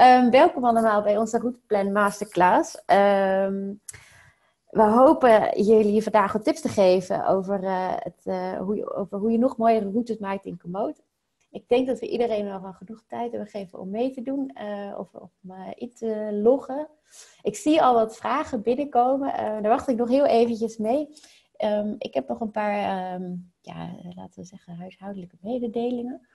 Um, welkom allemaal bij onze Routeplan Masterclass. Um, we hopen jullie vandaag wat tips te geven over, uh, het, uh, hoe, je, over hoe je nog mooiere routes maakt in Komoot. Ik denk dat we iedereen nog wel genoeg tijd hebben gegeven om mee te doen uh, of om in te loggen. Ik zie al wat vragen binnenkomen. daar wacht ik nog heel eventjes mee. Um, ik heb nog een paar, ja, laten we zeggen, huishoudelijke mededelingen.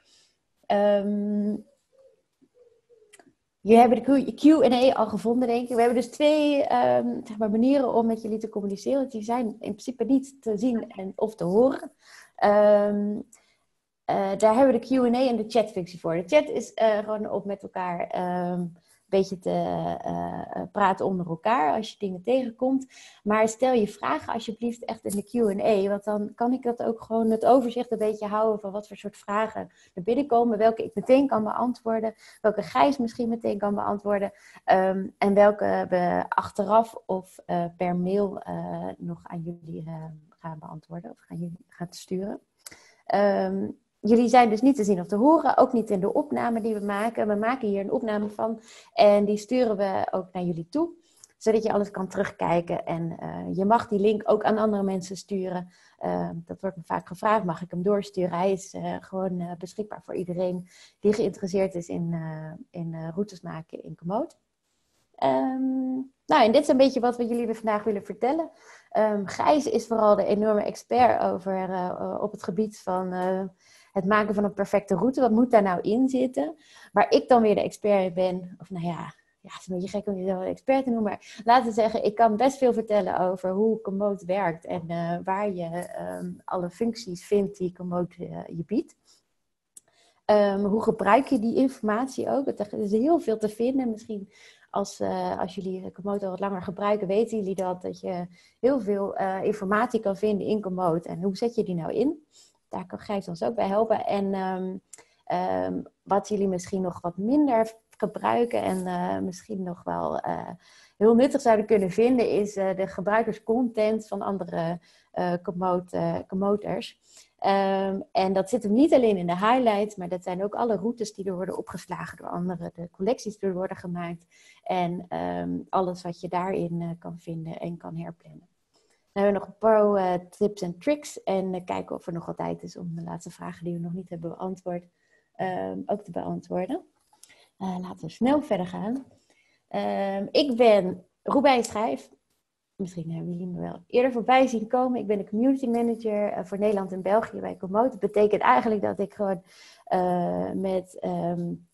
Jullie hebben de Q&A al gevonden, denk ik. We hebben dus twee um, zeg maar, manieren om met jullie te communiceren. Die zijn in principe niet te zien en, of te horen. Um, uh, daar hebben we de Q&A en de chatfunctie voor. De chat is uh, gewoon op met elkaar um, beetje te uh, praten onder elkaar als je dingen tegenkomt. Maar stel je vragen alsjeblieft echt in de QA, want dan kan ik dat ook gewoon het overzicht een beetje houden van wat voor soort vragen er binnenkomen, welke ik meteen kan beantwoorden, welke Gijs misschien meteen kan beantwoorden um, en welke we achteraf of uh, per mail nog aan jullie gaan beantwoorden of gaan jullie gaan sturen. Um, jullie zijn dus niet te zien of te horen, ook niet in de opname die we maken. We maken hier een opname van en die sturen we ook naar jullie toe, zodat je alles kan terugkijken. En uh, je mag die link ook aan andere mensen sturen. Uh, dat wordt me vaak gevraagd, mag ik hem doorsturen? Hij is uh, gewoon beschikbaar voor iedereen die geïnteresseerd is in, in routes maken in Komoot. Um, nou, en dit is een beetje wat we jullie vandaag willen vertellen. Um, Gijs is vooral de enorme expert over, op het gebied van het maken van een perfecte route. Wat moet daar nou in zitten? Waar ik dan weer de expert ben, of nou ja, ja, het is een beetje gek om jezelf expert te noemen, maar laten we zeggen, ik kan best veel vertellen over hoe Komoot werkt en uh, waar je um, alle functies vindt die Komoot uh, je biedt. Um, hoe gebruik je die informatie ook? Er is heel veel te vinden. Misschien als, uh, als jullie Komoot al wat langer gebruiken, weten jullie dat, dat je heel veel informatie kan vinden in Komoot. En hoe zet je die nou in? Daar kan Gijs ons ook bij helpen. En um, um, wat jullie misschien nog wat minder gebruiken en uh, misschien nog wel uh, heel nuttig zouden kunnen vinden, is uh, de gebruikerscontent van andere commoters. Um, en dat zit hem niet alleen in de highlights, maar dat zijn ook alle routes die er worden opgeslagen door anderen, de collecties die er worden gemaakt en alles wat je daarin kan vinden en kan herplannen. Dan hebben we nog een paar uh, tips en tricks. En uh, kijken of er nog wat tijd is om de laatste vragen die we nog niet hebben beantwoord uh, ook te beantwoorden. Eh, laten we snel verder gaan. Ehm, ik ben Roebij Schrijf. Misschien hebben jullie me wel eerder voorbij zien komen. Ik ben de community manager eh, voor Nederland en België bij Komoot. Dat betekent eigenlijk dat ik gewoon met um,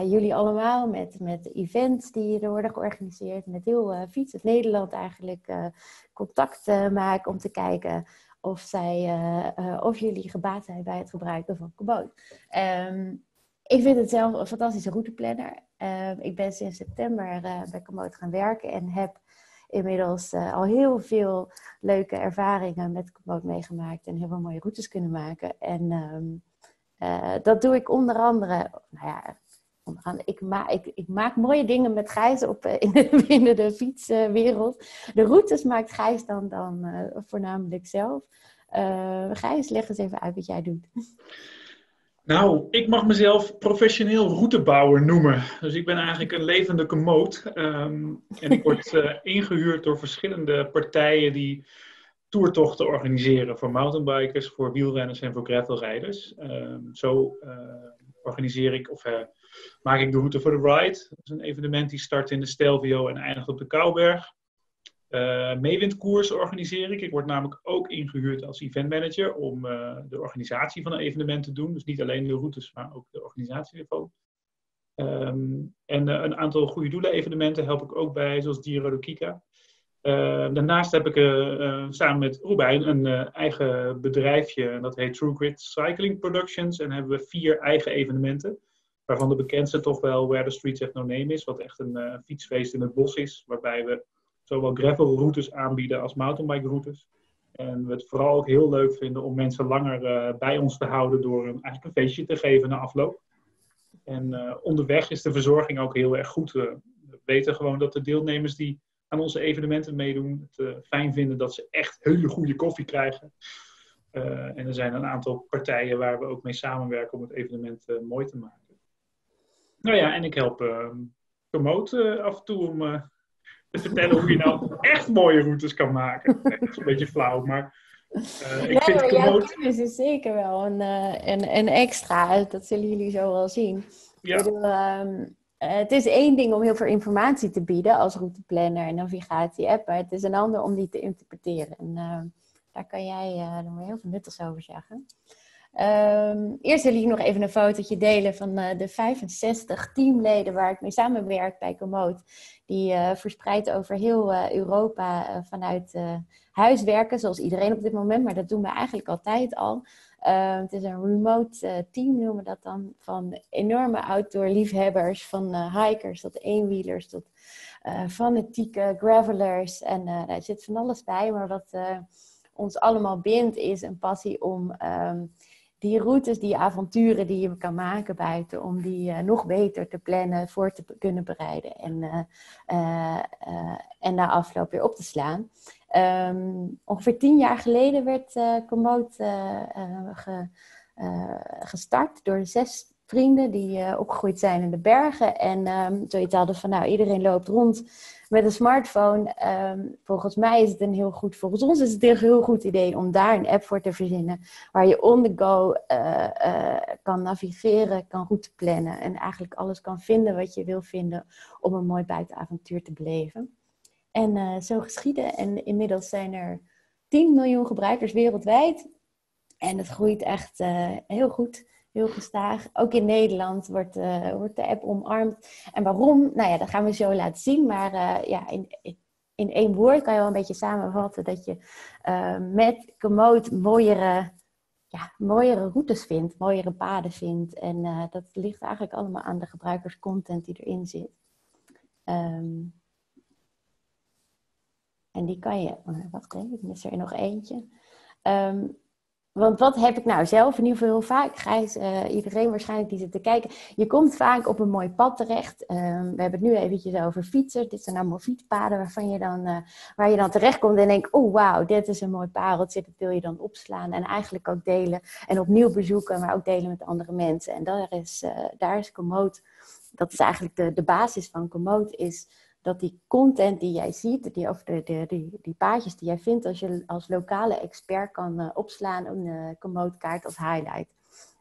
jullie allemaal met, met events die er worden georganiseerd, met heel Fiets het Nederland eigenlijk uh, contact uh, maken om te kijken of, zij, of jullie gebaat zijn bij het gebruiken van Komoot. Um, ik vind het zelf een fantastische routeplanner. Um, ik ben sinds september bij Komoot gaan werken en heb inmiddels al heel veel leuke ervaringen met Komoot meegemaakt en heel veel mooie routes kunnen maken. En um, dat doe ik onder andere, nou ja, ik, ma ik, ik, maak mooie dingen met Gijs op, eh, in de, binnen de fietswereld. De routes maakt Gijs dan, dan uh, voornamelijk zelf. Uh, Gijs, leg eens even uit wat jij doet. Nou, ik mag mezelf professioneel routebouwer noemen. Dus ik ben eigenlijk een levende komoot. Um, en ik word uh, ingehuurd door verschillende partijen die toertochten organiseren voor mountainbikers, voor wielrenners en voor gravelrijders. Um, zo uh, organiseer ik of maak ik de route voor de Ride. Dat is een evenement die start in de Stelvio en eindigt op de Kouberg. Uh, meewindkoers organiseer ik. Ik word namelijk ook ingehuurd als eventmanager om uh, de organisatie van een evenement te doen. Dus niet alleen de routes, maar ook de organisatieniveau. Um, en uh, een aantal goede doelen evenementen help ik ook bij, zoals Giro de Kika. daarnaast heb ik samen met Robijn een eigen bedrijfje, dat heet True Grid Cycling Productions. En hebben we vier eigen evenementen. Waarvan de bekendste toch wel Where the Street Have No Name is, wat echt een uh, fietsfeest in het bos is, waarbij we zowel gravelroutes aanbieden als mountainbike routes. En we het vooral ook heel leuk vinden om mensen langer uh, bij ons te houden door een, eigenlijk een feestje te geven na afloop. En uh, onderweg is de verzorging ook heel erg goed. we weten gewoon dat de deelnemers die aan onze evenementen meedoen, het fijn vinden dat ze echt hele goede koffie krijgen. en er zijn een aantal partijen waar we ook mee samenwerken om het evenement mooi te maken. Nou ja, en ik help uh, af en toe om te vertellen hoe je nou echt mooie routes kan maken. Dat is een beetje flauw, maar uh, ik vind is zeker wel een, een, een extra. Dat zullen jullie zo wel zien. Ja. Ehm, het is één ding om heel veel informatie te bieden als routeplanner en navigatie-app, maar het is een ander om die te interpreteren. En daar kan jij uh, heel veel nuttigs over zeggen. Um, eerst wil ik nog even een fotootje delen van uh, de 65 teamleden waar ik mee samenwerk bij Komoot. Die uh, verspreid over heel uh, Europa vanuit huis werken, zoals iedereen op dit moment. Maar dat doen we eigenlijk altijd al. Ehm, het is een remote team, noemen we dat dan. Van enorme outdoor liefhebbers, van hikers tot eenwielers tot fanatieke gravelers. En daar zit van alles bij. Maar wat ons allemaal bindt is een passie om... Um, die routes, die avonturen die je kan maken buiten, om die uh, nog beter te plannen, voor te kunnen bereiden en, uh, uh, en na afloop weer op te slaan. Um, ongeveer tien jaar geleden werd uh, Komoot ge, gestart door zes vrienden die opgegroeid zijn in de bergen. En um, zoiets hadden van, nou, iedereen loopt rond met een smartphone. Ehm, volgens mij is het een heel goed, volgens ons is het een heel goed idee om daar een app voor te verzinnen. Waar je on the go uh, uh, kan navigeren, kan route plannen. En eigenlijk alles kan vinden wat je wil vinden om een mooi buitenavontuur te beleven. En zo geschieden. En inmiddels zijn er 10 miljoen gebruikers wereldwijd. En het groeit echt heel goed heel gestaag. Ook in Nederland wordt, uh, wordt de app omarmd. En waarom? Nou ja, dat gaan we zo laten zien. Maar uh, ja, in, in één woord kan je wel een beetje samenvatten dat je uh, met Komoot mooiere, ja, mooiere routes vindt, mooiere paden vindt. En dat ligt eigenlijk allemaal aan de gebruikerscontent die erin zit. Um, en die kan je, oh, wacht even, ik er nog eentje. Um, want wat heb ik nou zelf in ieder geval heel vaak, Gijs, uh, iedereen waarschijnlijk die zit te kijken. Je komt vaak op een mooi pad terecht. Uh, we hebben het nu eventjes over fietsen. Dit zijn allemaal fietspaden waarvan je dan, uh, waar je dan terecht komt en denkt, oh wauw, dit is een mooi pareltje. Dat wil je dan opslaan en eigenlijk ook delen en opnieuw bezoeken, maar ook delen met andere mensen. En daar is, eh, daar is Komoot, dat is eigenlijk de, de basis van Komoot, is dat die content die jij ziet, die, of de, die, die paadjes die jij vindt, als je als lokale expert kan uh, opslaan een uh, commode-kaart als highlight.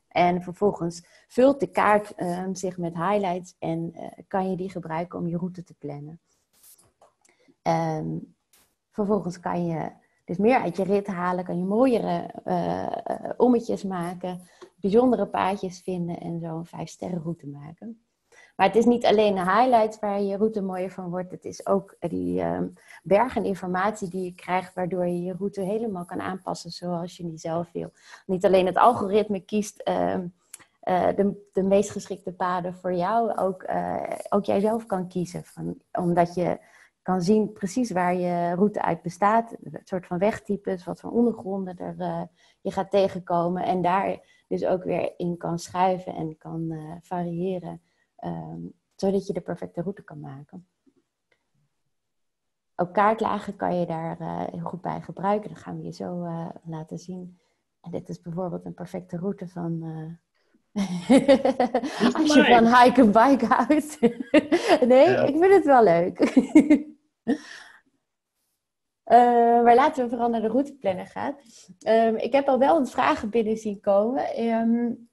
En vervolgens vult de kaart uh, zich met highlights en kan je die gebruiken om je route te plannen. Um, vervolgens kan je dus meer uit je rit halen, kan je mooiere ommetjes maken, bijzondere paadjes vinden en zo een vijf sterren route maken. Maar het is niet alleen de highlights waar je route mooier van wordt. Het is ook die um, bergen informatie die je krijgt, waardoor je je route helemaal kan aanpassen zoals je die zelf wil. Niet alleen het algoritme kiest uh, uh, de, de meest geschikte paden voor jou, ook, uh, ook jijzelf kan kiezen. Van, omdat je kan zien precies waar je route uit bestaat. Het soort van wegtypes, wat voor ondergronden er, uh, je gaat tegenkomen. En daar dus ook weer in kan schuiven en kan variëren. Um, zodat je de perfecte route kan maken. Ook kaartlagen kan je daar uh, heel goed bij gebruiken. Dat gaan we je zo uh, laten zien. En dit is bijvoorbeeld een perfecte route van. Uh... Als je van hike en bike houdt. nee, ja. ik vind het wel leuk. maar laten we vooral naar de routeplanner gaan. Um, ik heb al wel wat vragen binnen zien komen. Um,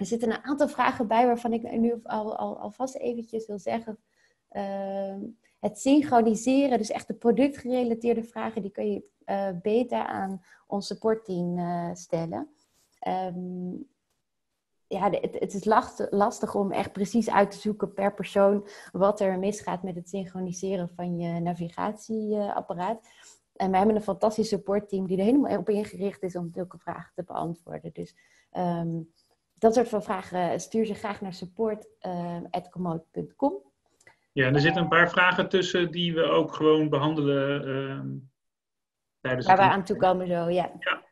er zitten een aantal vragen bij waarvan ik nu al, al, alvast eventjes wil zeggen. Uh, het synchroniseren, dus echt de productgerelateerde vragen, die kun je uh, beter aan ons supportteam uh, stellen. Um, ja, het, het is lastig, om echt precies uit te zoeken per persoon wat er misgaat met het synchroniseren van je navigatieapparaat. En wij hebben een fantastisch supportteam die er helemaal op ingericht is om zulke vragen te beantwoorden. Dus um, dat soort van vragen stuur ze graag naar support.commode.com. ja, en er zitten een paar vragen tussen die we ook gewoon behandelen uh, tijdens Waar we aan toe komen zo, ja. ja.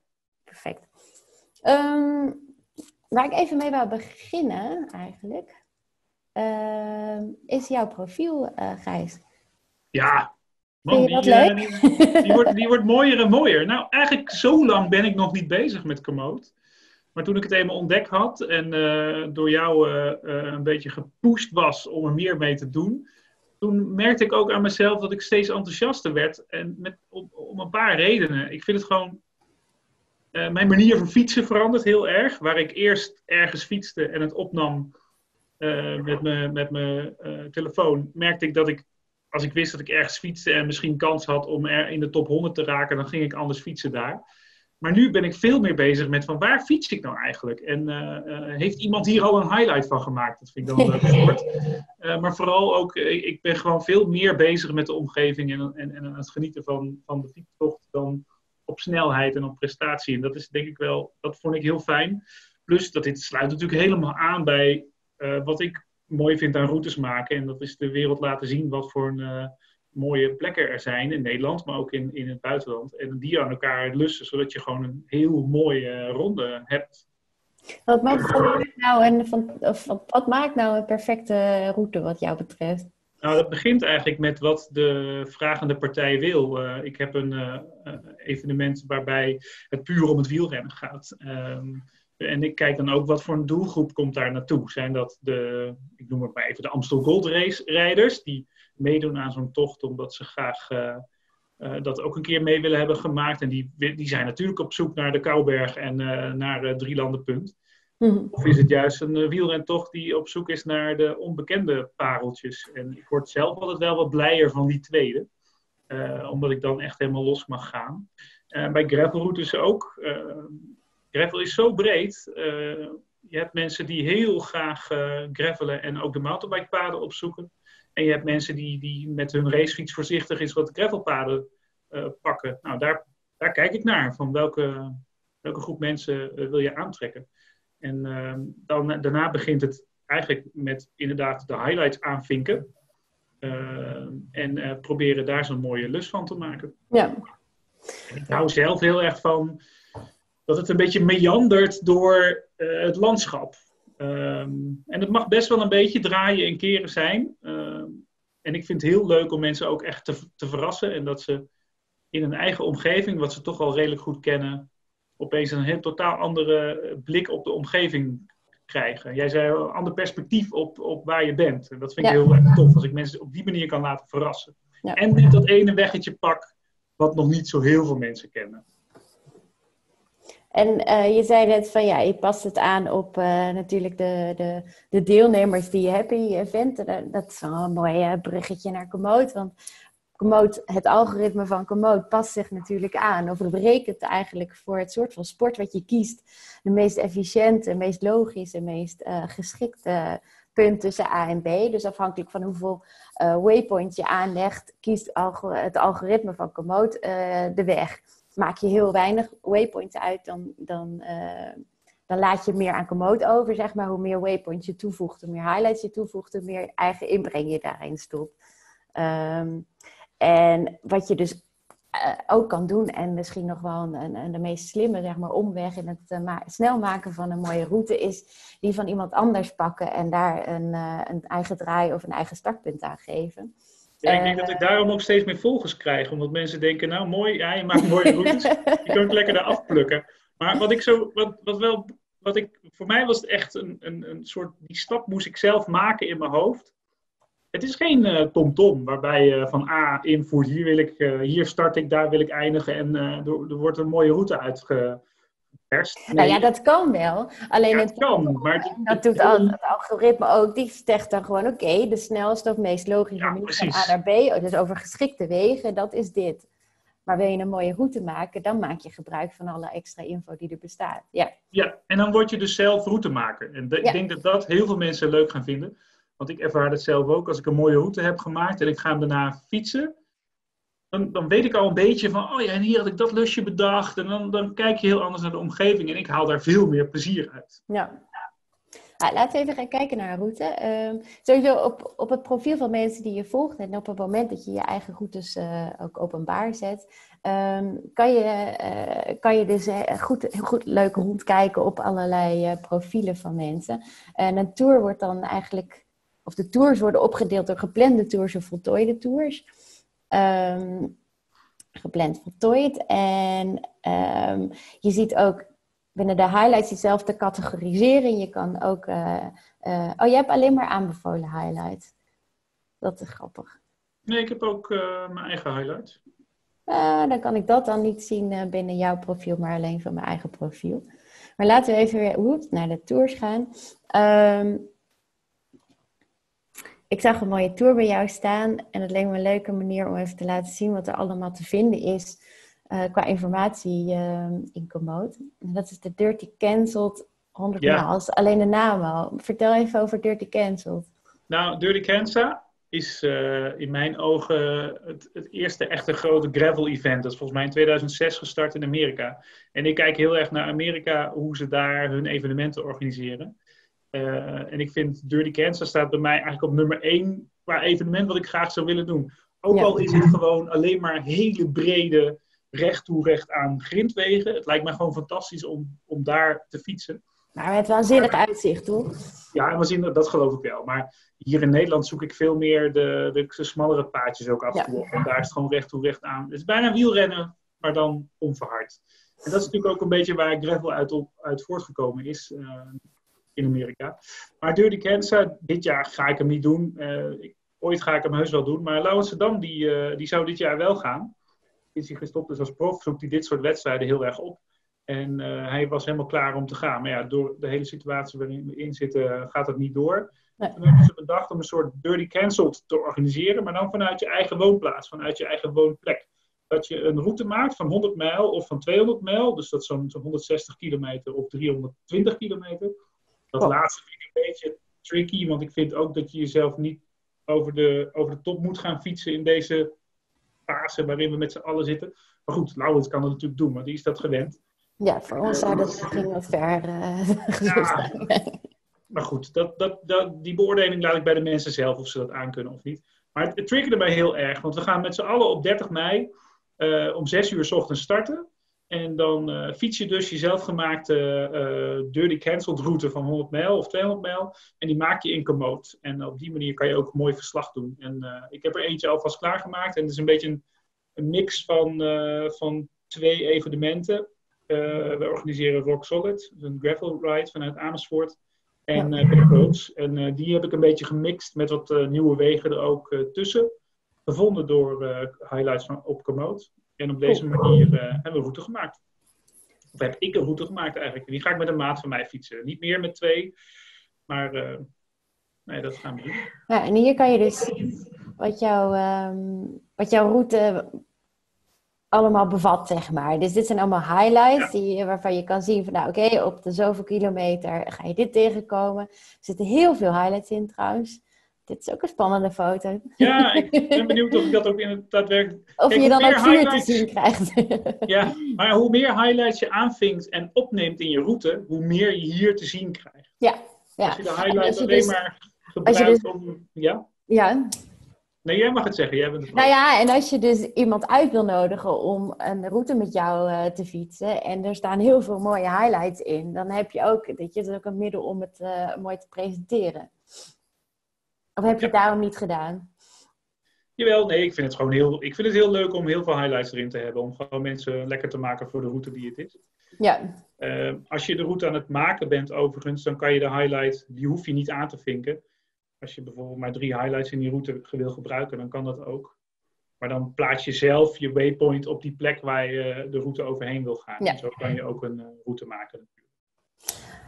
Perfect. Um, waar ik even mee wil beginnen eigenlijk, uh, is jouw profiel, uh, Gijs. Ja, Man, die, die, die, wordt, die wordt mooier en mooier. Nou, eigenlijk zo lang ben ik nog niet bezig met Komoot. Maar toen ik het eenmaal ontdekt had en door jou een beetje gepusht was om er meer mee te doen, toen merkte ik ook aan mezelf dat ik steeds enthousiaster werd. En met, om, om een paar redenen. Ik vind het gewoon. Mijn manier van fietsen verandert heel erg. Waar ik eerst ergens fietste en het opnam met mijn met telefoon, merkte ik dat ik, als ik wist dat ik ergens fietste en misschien kans had om er in de top 100 te raken, dan ging ik anders fietsen daar. Maar nu ben ik veel meer bezig met van waar fiets ik nou eigenlijk? En uh, uh, heeft iemand hier al een highlight van gemaakt? Dat vind ik dan leuk woord. Uh, maar vooral ook, ik ben gewoon veel meer bezig met de omgeving en, en, en het genieten van, van de fietstocht dan op snelheid en op prestatie. En dat is denk ik wel, dat vond ik heel fijn. Plus dat dit sluit natuurlijk helemaal aan bij wat ik mooi vind aan routes maken. En dat is de wereld laten zien wat voor een mooie plekken er zijn in Nederland, maar ook in, in het buitenland. En die aan elkaar lussen, zodat je gewoon een heel mooie ronde hebt. Wat maakt nou een, van, wat maakt nou een perfecte route wat jou betreft? Nou, dat begint eigenlijk met wat de vragende partij wil. Uh, ik heb een uh, evenement waarbij het puur om het wielrennen gaat. Um, en ik kijk dan ook wat voor een doelgroep komt daar naartoe. Zijn dat de, ik noem het maar even, de Amstel Gold Race rijders, die meedoen aan zo'n tocht omdat ze graag uh, uh, dat ook een keer mee willen hebben gemaakt. En die, die zijn natuurlijk op zoek naar de Kouberg en uh, naar uh, Drielandenpunt. Mm Of is het juist een wielrentocht die op zoek is naar de onbekende pareltjes? En ik word zelf altijd wel wat blijer van die tweede. omdat ik dan echt helemaal los mag gaan. bij gravelroutes ook. gravel is zo breed. je hebt mensen die heel graag gravelen en ook de mountainbikepaden opzoeken. En je hebt mensen die, die met hun racefiets voorzichtig eens wat gravelpaden uh, pakken. Nou, daar, daar kijk ik naar. Van welke, welke groep mensen uh, wil je aantrekken? En uh, dan, daarna begint het eigenlijk met inderdaad de highlights aanvinken. en proberen daar zo'n mooie lus van te maken. Ja. ik hou zelf heel erg van dat het een beetje meandert door het landschap. Um, en het mag best wel een beetje draaien en keren zijn. Um, en ik vind het heel leuk om mensen ook echt te, te verrassen. En dat ze in een eigen omgeving, wat ze toch al redelijk goed kennen, opeens een heel totaal andere blik op de omgeving krijgen. Jij zei een ander perspectief op, op waar je bent. En dat vind ik ja. heel erg tof, als ik mensen op die manier kan laten verrassen. Ja. En met dat ene weggetje pak, wat nog niet zo heel veel mensen kennen. En uh, je zei net van ja, je past het aan op uh, natuurlijk de, de, de, deelnemers die je hebt in je event. Dat is wel een mooi bruggetje naar Komoot. Want Komoot, het algoritme van Komoot past zich natuurlijk aan. Of berekent eigenlijk voor het soort van sport wat je kiest. De meest efficiënte, meest logische, meest geschikte punt tussen A en B. Dus afhankelijk van hoeveel waypoint je aanlegt, kiest het algoritme van Komoot de weg maak je heel weinig waypoints uit, dan, dan, uh, dan laat je meer aan Komoot over, zeg maar. Hoe meer waypoints je toevoegt, hoe meer highlights je toevoegt, hoe meer eigen inbreng je daarin stopt. Um, en wat je dus uh, ook kan doen, en misschien nog wel een, een, de meest slimme zeg maar, omweg in het ma snel maken van een mooie route, is die van iemand anders pakken en daar een, een eigen draai of een eigen startpunt aan geven. Ja, ik denk dat ik daarom ook steeds meer volgers krijg. Omdat mensen denken, nou mooi, ja, je maakt mooie routes. je kunt lekker daar afplukken. Maar wat ik zo, wat, wat wel, wat ik, voor mij was het echt een, een, een soort, die stap moest ik zelf maken in mijn hoofd. Het is geen TomTom, uh, -tom, waarbij je uh, van A invoert, hier, wil ik, hier start ik, daar wil ik eindigen en er, er, wordt een mooie route uitge, Nee. Nou ja, dat kan wel. Alleen ja, het, het kan, maar het, dat doet al, het algoritme ook. Die zegt dan gewoon, oké, okay, de snelste of meest logische ja, manier van A naar B, oh, dus over geschikte wegen, dat is dit. Maar wil je een mooie route maken, dan maak je gebruik van alle extra info die er bestaat. Ja, ja en dan word je dus zelf routemaker. En de, ja. ik denk dat dat heel veel mensen leuk gaan vinden. Want ik ervaar het zelf ook. Als ik een mooie route heb gemaakt en ik ga hem daarna fietsen, dan, dan weet ik al een beetje van, oh ja, en hier had ik dat lusje bedacht. En dan, dan kijk je heel anders naar de omgeving en ik haal daar veel meer plezier uit. Ja. Ah, laten we even gaan kijken naar een route. Um, sowieso op, op het profiel van mensen die je volgt en op het moment dat je je eigen routes uh, ook openbaar zet, um, kan, je, uh, kan je dus uh, goed, goed leuk rondkijken op allerlei profielen van mensen. En een tour wordt dan eigenlijk, of de tours worden opgedeeld door geplande tours of voltooide tours um, gepland voltooid. En um, je ziet ook binnen de highlights jezelf te categoriseren. Je kan ook. Uh, uh, oh, je hebt alleen maar aanbevolen highlights. Dat is grappig. Nee, ik heb ook uh, mijn eigen highlights. dan kan ik dat dan niet zien binnen jouw profiel, maar alleen van mijn eigen profiel. Maar laten we even weer naar de tours gaan. Um, ik zag een mooie tour bij jou staan en het leek me een leuke manier om even te laten zien wat er allemaal te vinden is uh, qua informatie uh, in Komoot. Dat is de Dirty Cancelled 100 ja. maal. alleen de naam al. Vertel even over Dirty Cancelled. Nou, Dirty Cancelled is uh, in mijn ogen het, het, eerste echte grote gravel-event. Dat is volgens mij in 2006 gestart in Amerika. En ik kijk heel erg naar Amerika, hoe ze daar hun evenementen organiseren. Uh, en ik vind Dirty Cancer staat bij mij eigenlijk op nummer 1 qua evenement wat ik graag zou willen doen. Ook al is het gewoon alleen maar hele brede recht toe recht aan grindwegen. Het lijkt mij gewoon fantastisch om, om daar te fietsen. Maar het waanzinnig uitzicht, toch? Ja, waanzinnig, dat geloof ik wel. Maar hier in Nederland zoek ik veel meer de, de, de smallere paadjes ook af en toe. En daar is het gewoon recht toe recht aan. Het is bijna wielrennen, maar dan onverhard. En dat is natuurlijk ook een beetje waar gravel uit, op, uit voortgekomen is. Uh, in Amerika. Maar Dirty Cancer, dit jaar ga ik hem niet doen. Ik, ooit ga ik hem heus wel doen. Maar Lauwensdam, die, uh, die zou dit jaar wel gaan. Is hij gestopt, dus als prof zoekt hij dit soort wedstrijden heel erg op. En uh, hij was helemaal klaar om te gaan. Maar ja, door de hele situatie waarin we in zitten, gaat het niet door. Nee. Toen hebben ze bedacht om een soort Dirty Cancelled te organiseren. Maar dan vanuit je eigen woonplaats, vanuit je eigen woonplek. Dat je een route maakt van 100 mijl of van 200 mijl. Dus dat is zo'n zo 160 kilometer of 320 kilometer. Dat laatste vind ik een beetje tricky, want ik vind ook dat je jezelf niet over de, over de top moet gaan fietsen in deze fase waarin we met z'n allen zitten. Maar goed, Laurens kan dat natuurlijk doen, maar die is dat gewend. Ja, voor ons zou dat ging ver uh, ja, Maar goed, dat, dat, dat, die beoordeling laat ik bij de mensen zelf of ze dat aankunnen of niet. Maar het, het triggerde mij heel erg, want we gaan met z'n allen op 30 mei uh, om 6 uur s ochtends starten. En dan uh, fiets je dus je zelfgemaakte uh, dirty cancelled route van 100 mijl of 200 mijl. En die maak je in Komoot. En op die manier kan je ook een mooi verslag doen. En uh, ik heb er eentje alvast klaargemaakt. En het is een beetje een, een mix van, van twee evenementen. we organiseren Rock Solid, een gravel ride vanuit Amersfoort. En uh, En die heb ik een beetje gemixt met wat nieuwe wegen er ook tussen. Gevonden door highlights van op Komoot. En op deze manier uh, hebben we een route gemaakt. Of heb ik een route gemaakt eigenlijk. En die ga ik met een maat van mij fietsen. Niet meer met twee, maar uh, nee, dat gaan we doen. Ja, en hier kan je dus zien wat, jouw um, wat jouw route allemaal bevat, zeg maar. Dus dit zijn allemaal highlights die, waarvan je kan zien van, nou oké, op de zoveel kilometer ga je dit tegenkomen. Er zitten heel veel highlights in trouwens. Dit is ook een spannende foto. Ja, ik ben benieuwd of ik dat ook in het daadwerkelijk... Of je dan ook vuur te zien krijgt. ja, maar hoe meer highlights je aanvinkt en opneemt in je route, hoe meer je hier te zien krijgt. Ja, ja. Als je de highlights alleen dus, maar gebruikt dus, om... Ja? Ja. Nee, jij mag het zeggen. Jij bent het nou ja, en als je dus iemand uit wil nodigen om een route met jou uh, te fietsen en er staan heel veel mooie highlights in, dan heb je ook, dat je, het ook een middel om het uh, mooi te presenteren. Of heb je het daarom niet gedaan? Jawel, nee, ik vind het gewoon heel, ik vind het heel leuk om heel veel highlights erin te hebben. Om gewoon mensen lekker te maken voor de route die het is. Ja. Uh, als je de route aan het maken bent overigens, dan kan je de highlight, die hoef je niet aan te vinken. Als je bijvoorbeeld maar drie highlights in die route wil gebruiken, dan kan dat ook. Maar dan plaats je zelf je waypoint op die plek waar je de route overheen wil gaan. Ja. En zo kan je ook een uh, route maken.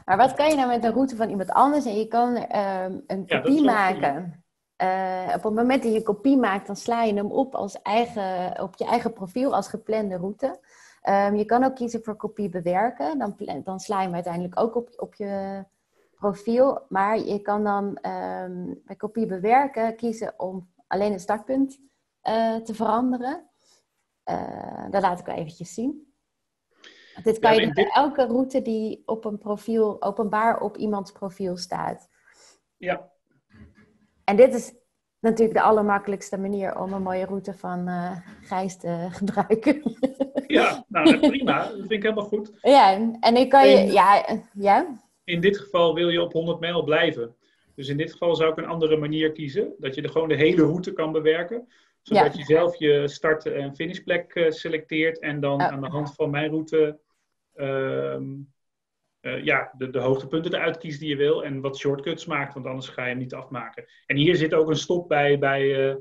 Maar wat kan je nou met een route van iemand anders? En je kan uh, een kopie maken. Uh, op het moment dat je een kopie maakt, dan sla je hem op als eigen, op je eigen profiel als geplande route. Um, je kan ook kiezen voor kopie bewerken. Dan, dan sla je hem uiteindelijk ook op, op je profiel. Maar je kan dan um, bij kopie bewerken kiezen om alleen het startpunt uh, te veranderen. Uh, dat laat ik wel eventjes zien. Dit kan je bij elke route die op een profiel, openbaar op iemands profiel staat. Ja. En dit is natuurlijk de allermakkelijkste manier om een mooie route van uh, Gijs te gebruiken. Ja, nou prima. Dat vind ik helemaal goed. Ja, en ik kan je... ja, ja? In dit geval wil je op 100 mijl blijven. Dus in dit geval zou ik een andere manier kiezen. Dat je de, gewoon de hele route kan bewerken zodat je zelf je start- en finishplek uh, selecteert en dan aan de hand van mijn route um, ja, de, de hoogtepunten eruit kiest die je wil en wat shortcuts maakt, want anders ga je hem niet afmaken. En hier zit ook een stop bij, bij,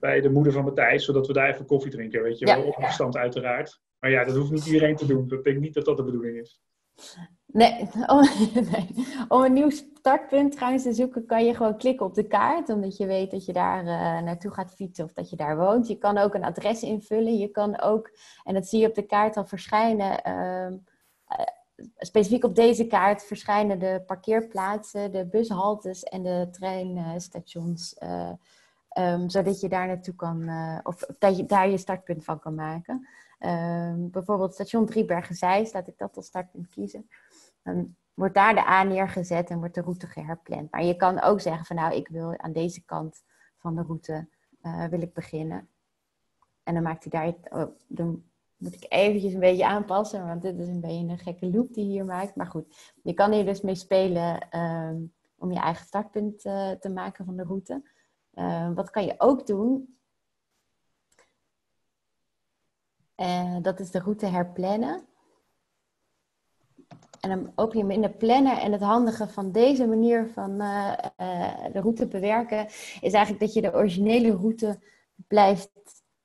bij de moeder van Matthijs, zodat we daar even koffie drinken, weet je wel, op afstand uiteraard. Maar ja, dat hoeft niet iedereen te doen. Dat denk ik niet dat dat de bedoeling is. Nee om, een nieuw startpunt trouwens te zoeken, kan je gewoon klikken op de kaart, omdat je weet dat je daar uh, naartoe gaat fietsen of dat je daar woont. Je kan ook een adres invullen. Je kan ook, en dat zie je op de kaart al verschijnen, uh, specifiek op deze kaart verschijnen de parkeerplaatsen, de bushaltes en de treinstations. Uh, um, zodat je daar naartoe kan, of dat je daar je startpunt van kan maken. Um, bijvoorbeeld station Driebergen-Zeist, laat ik dat als startpunt kiezen. Dan wordt daar de A neergezet en wordt de route geherpland. Maar je kan ook zeggen van nou, ik wil aan deze kant van de route uh, wil ik beginnen. En dan maakt hij daar, oh, dan moet ik eventjes een beetje aanpassen, want dit is een beetje een gekke loop die hier maakt. Maar goed, je kan hier dus mee spelen um, om je eigen startpunt uh, te maken van de route. Uh, wat kan je ook doen? Uh, dat is de route herplannen. En dan hem in de planner. En het handige van deze manier van uh, uh, de route bewerken, is eigenlijk dat je de originele route blijft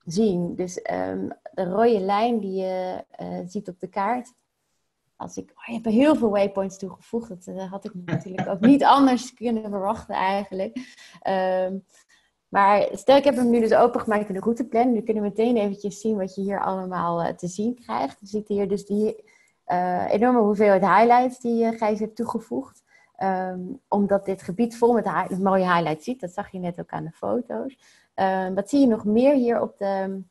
zien. Dus um, de rode lijn die je ziet op de kaart. Als ik, oh, je hebt heel veel waypoints toegevoegd. Dat had ik natuurlijk ook niet anders kunnen verwachten eigenlijk. Um, maar stel, ik heb hem nu dus opengemaakt in de routeplan. Nu kunnen we meteen eventjes zien wat je hier allemaal te zien krijgt. Je ziet hier dus die enorme hoeveelheid highlights die uh, Gijs heeft toegevoegd. Um, omdat dit gebied vol met, mooie highlights ziet. Dat zag je net ook aan de foto's. Um, wat zie je nog meer hier op de...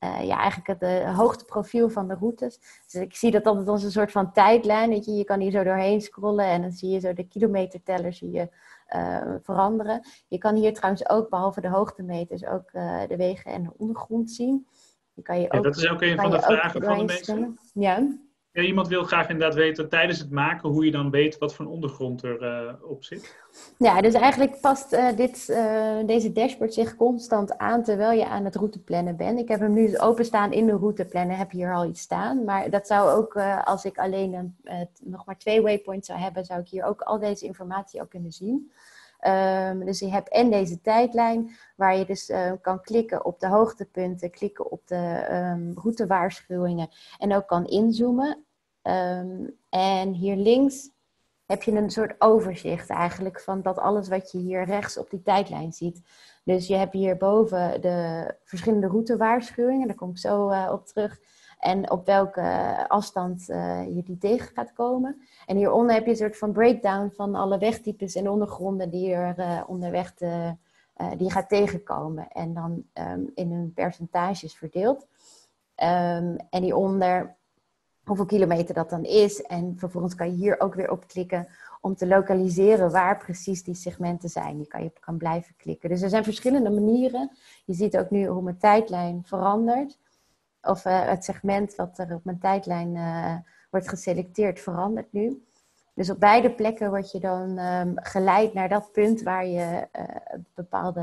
ja, eigenlijk het hoogteprofiel van de routes. Dus ik zie dat altijd als een soort van tijdlijn. Weet je, je kan hier zo doorheen scrollen en dan zie je zo de kilometerteller zie je, uh, veranderen. Je kan hier trouwens ook, behalve de hoogtemeters, ook de wegen en de ondergrond zien. Die kan je ook, ja, dat is ook een van de vragen van de mensen. Ja. Ja, iemand wil graag inderdaad weten tijdens het maken hoe je dan weet wat voor ondergrond er uh, op zit. Ja, dus eigenlijk past uh, dit, uh, deze dashboard zich constant aan terwijl je aan het routeplannen bent. Ik heb hem nu openstaan in de routeplannen, heb hier al iets staan. Maar dat zou ook, als ik alleen een, nog maar twee waypoints zou hebben, zou ik hier ook al deze informatie ook kunnen zien. Um, dus je hebt en deze tijdlijn, waar je dus kan klikken op de hoogtepunten, klikken op de um, routewaarschuwingen en ook kan inzoomen. Um, en hier links heb je een soort overzicht eigenlijk van dat alles wat je hier rechts op die tijdlijn ziet. Dus je hebt hierboven de verschillende routewaarschuwingen, daar kom ik zo uh, op terug. En op welke afstand uh, je die tegen gaat komen. En hieronder heb je een soort van breakdown van alle wegtypes en ondergronden die er onderweg die gaat tegenkomen. En dan um, in hun percentages verdeeld. Um, en hieronder hoeveel kilometer dat dan is. En vervolgens kan je hier ook weer op klikken om te lokaliseren waar precies die segmenten zijn. Je kan, je kan blijven klikken. Dus er zijn verschillende manieren. Je ziet ook nu hoe mijn tijdlijn verandert. Of uh, het segment wat er op mijn tijdlijn uh, wordt geselecteerd verandert nu. Dus op beide plekken word je dan um, geleid naar dat punt waar je uh, bepaalde,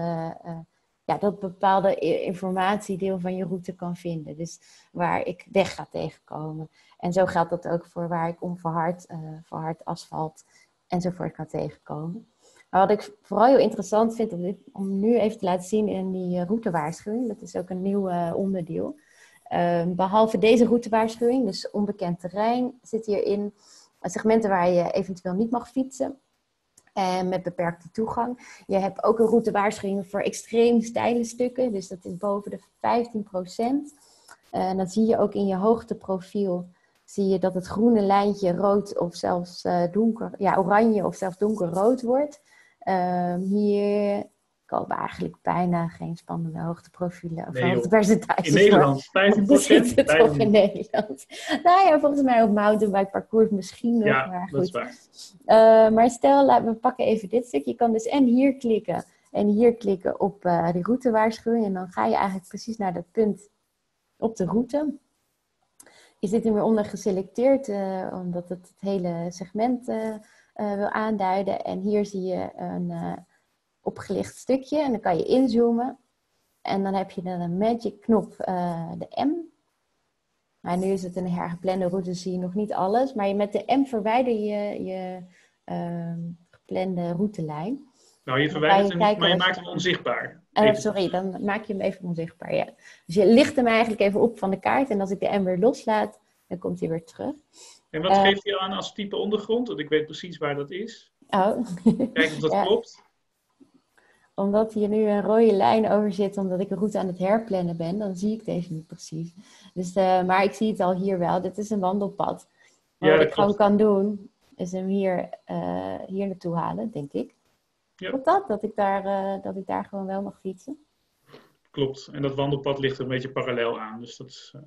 ja, dat bepaalde informatiedeel van je route kan vinden. Dus waar ik weg ga tegenkomen. En zo geldt dat ook voor waar ik onverhard, verhard asfalt enzovoort kan tegenkomen. Maar wat ik vooral heel interessant vind om, nu even te laten zien in die routewaarschuwing, dat is ook een nieuw onderdeel. Um, behalve deze routewaarschuwing, dus onbekend terrein, zit hierin segmenten waar je eventueel niet mag fietsen. En met beperkte toegang. Je hebt ook een routewaarschuwing voor extreem steile stukken. Dus dat is boven de 15% En dan zie je ook in je hoogteprofiel zie je dat het groene lijntje rood of zelfs uh, donker, ja, oranje of zelfs donkerrood wordt. Um, hier komen eigenlijk bijna geen spannende hoogteprofielen of nee, hoogtepercentages. In Nederland, 15 procent? het toch in Nederland. Nou ja, volgens mij op mountainbike parcours misschien nog. Ja, maar goed. dat is waar. Uh, maar stel, laten we pakken even dit stuk. Je kan dus en hier klikken en hier klikken op uh, die routewaarschuwing. En dan ga je eigenlijk precies naar dat punt op de route. Je zit er weer onder geselecteerd, uh, omdat het het hele segment wil aanduiden. En hier zie je een opgelicht stukje. En dan kan je inzoomen. En dan heb je dan een magic knop, de M. Maar nu is het een hergeplande route, zie je nog niet alles. Maar met de M verwijder je je ehm, geplande routelijn. Nou, je verwijdert hem niet, maar je maakt hem onzichtbaar. Uh, sorry, dan maak je hem even onzichtbaar, ja. Dus je licht hem eigenlijk even op van de kaart. En als ik de M weer loslaat, dan komt hij weer terug. En wat uh, geeft hij aan als type ondergrond? Want ik weet precies waar dat is. Oh. Kijk of dat ja. klopt. Omdat hier nu een rode lijn over zit, omdat ik een route aan het herplannen ben, dan zie ik deze niet precies. Dus, uh, maar ik zie het al hier wel. Dit is een wandelpad. Maar ja, wat ik gewoon kan doen, is hem hier, hier naartoe halen, denk ik. Ja. Klopt dat? Dat ik, daar, uh, dat ik daar gewoon wel mag fietsen? Klopt. En dat wandelpad ligt er een beetje parallel aan. Dus dat is... Uh...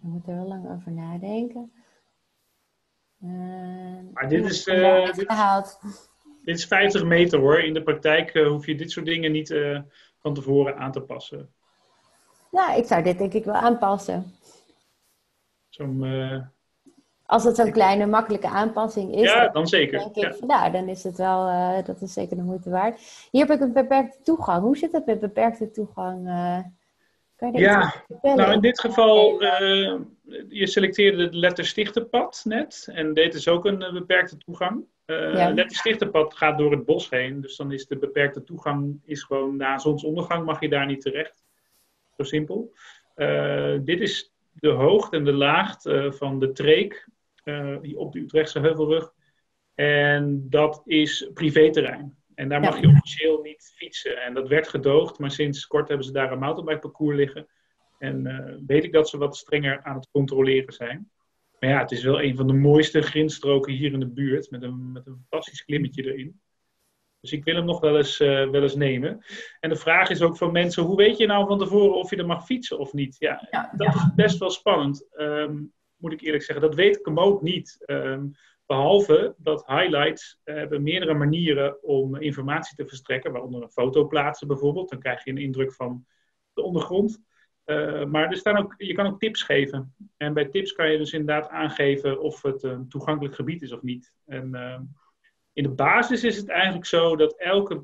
We moeten er wel lang over nadenken. Uh, maar dit is, dit, dit, is 50 meter hoor. In de praktijk hoef je dit soort dingen niet van tevoren aan te passen. Nou, ik zou dit denk ik wel aanpassen. Zo'n als het zo'n kleine, makkelijke aanpassing is. Ja, dan zeker. Denk ik, ja. Nou, dan is het wel, uh, dat is zeker de moeite waard. Hier heb ik een beperkte toegang. Hoe zit het met beperkte toegang? Uh, kan je ja, nou in dit geval, uh, je selecteerde het letterstichtenpad net. En dit is ook een beperkte toegang. Ja. Letterstichtenpad gaat door het bos heen. Dus dan is de beperkte toegang is gewoon na zonsondergang mag je daar niet terecht. Zo simpel. dit is de hoogte en de laagte van de treek uh, op de Utrechtse Heuvelrug. En dat is privéterrein. En daar mag je officieel niet fietsen. En dat werd gedoogd, maar sinds kort hebben ze daar een mountainbikeparcours liggen. En uh, weet ik dat ze wat strenger aan het controleren zijn. Maar ja, het is wel een van de mooiste grindstroken hier in de buurt. Met een, met een fantastisch klimmetje erin. Dus ik wil hem nog wel eens, uh, wel eens nemen. En de vraag is ook van mensen: hoe weet je nou van tevoren of je er mag fietsen of niet? Ja, ja dat is best wel spannend. Um, moet ik eerlijk zeggen. Dat weet ook niet. Um, behalve dat highlights uh, hebben meerdere manieren om informatie te verstrekken, waaronder een foto plaatsen bijvoorbeeld. Dan krijg je een indruk van de ondergrond. Uh, maar er staan ook, je kan ook tips geven. En bij tips kan je dus inderdaad aangeven of het een toegankelijk gebied is of niet. En uh, in de basis is het eigenlijk zo dat elke,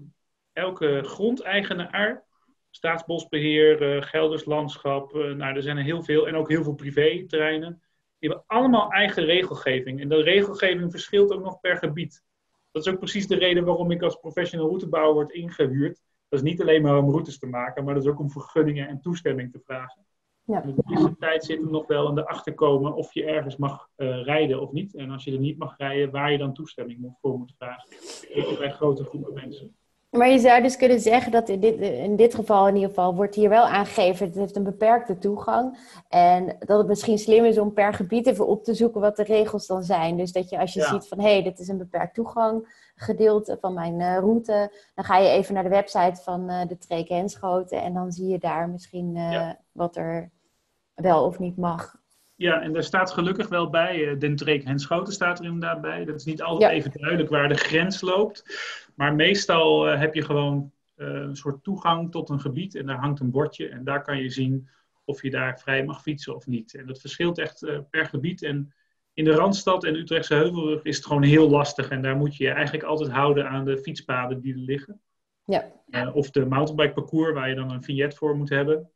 elke grondeigenaar, staatsbosbeheer, uh, Gelders landschap, nou, er zijn er heel veel en ook heel veel privéterreinen, die hebben allemaal eigen regelgeving. En de regelgeving verschilt ook nog per gebied. Dat is ook precies de reden waarom ik als professional routebouwer word ingehuurd. Dat is niet alleen maar om routes te maken, maar dat is ook om vergunningen en toestemming te vragen. Ja. de eerste tijd zit er nog wel in de achterkomen of je ergens mag uh, rijden of niet. En als je er niet mag rijden, waar je dan toestemming voor moet vragen. Ook bij grote groepen mensen. Maar je zou dus kunnen zeggen dat in dit, in dit geval in ieder geval wordt hier wel aangegeven, het heeft een beperkte toegang. En dat het misschien slim is om per gebied even op te zoeken wat de regels dan zijn. Dus dat je als je ziet van hé, hey, dit is een beperkt toegang gedeelte van mijn uh, route, dan ga je even naar de website van uh, de Treek Henschoten en dan zie je daar misschien uh, ja. wat er wel of niet mag. Ja, en daar staat gelukkig wel bij, uh, Den Treek Henschoten staat er inderdaad bij. Dat is niet altijd ja. even duidelijk waar de grens loopt. Maar meestal uh, heb je gewoon uh, een soort toegang tot een gebied en daar hangt een bordje. En daar kan je zien of je daar vrij mag fietsen of niet. En dat verschilt echt per gebied. En in de Randstad en Utrechtse Heuvelrug is het gewoon heel lastig. En daar moet je je eigenlijk altijd houden aan de fietspaden die er liggen. Ja. of de mountainbikeparcours waar je dan een vignet voor moet hebben.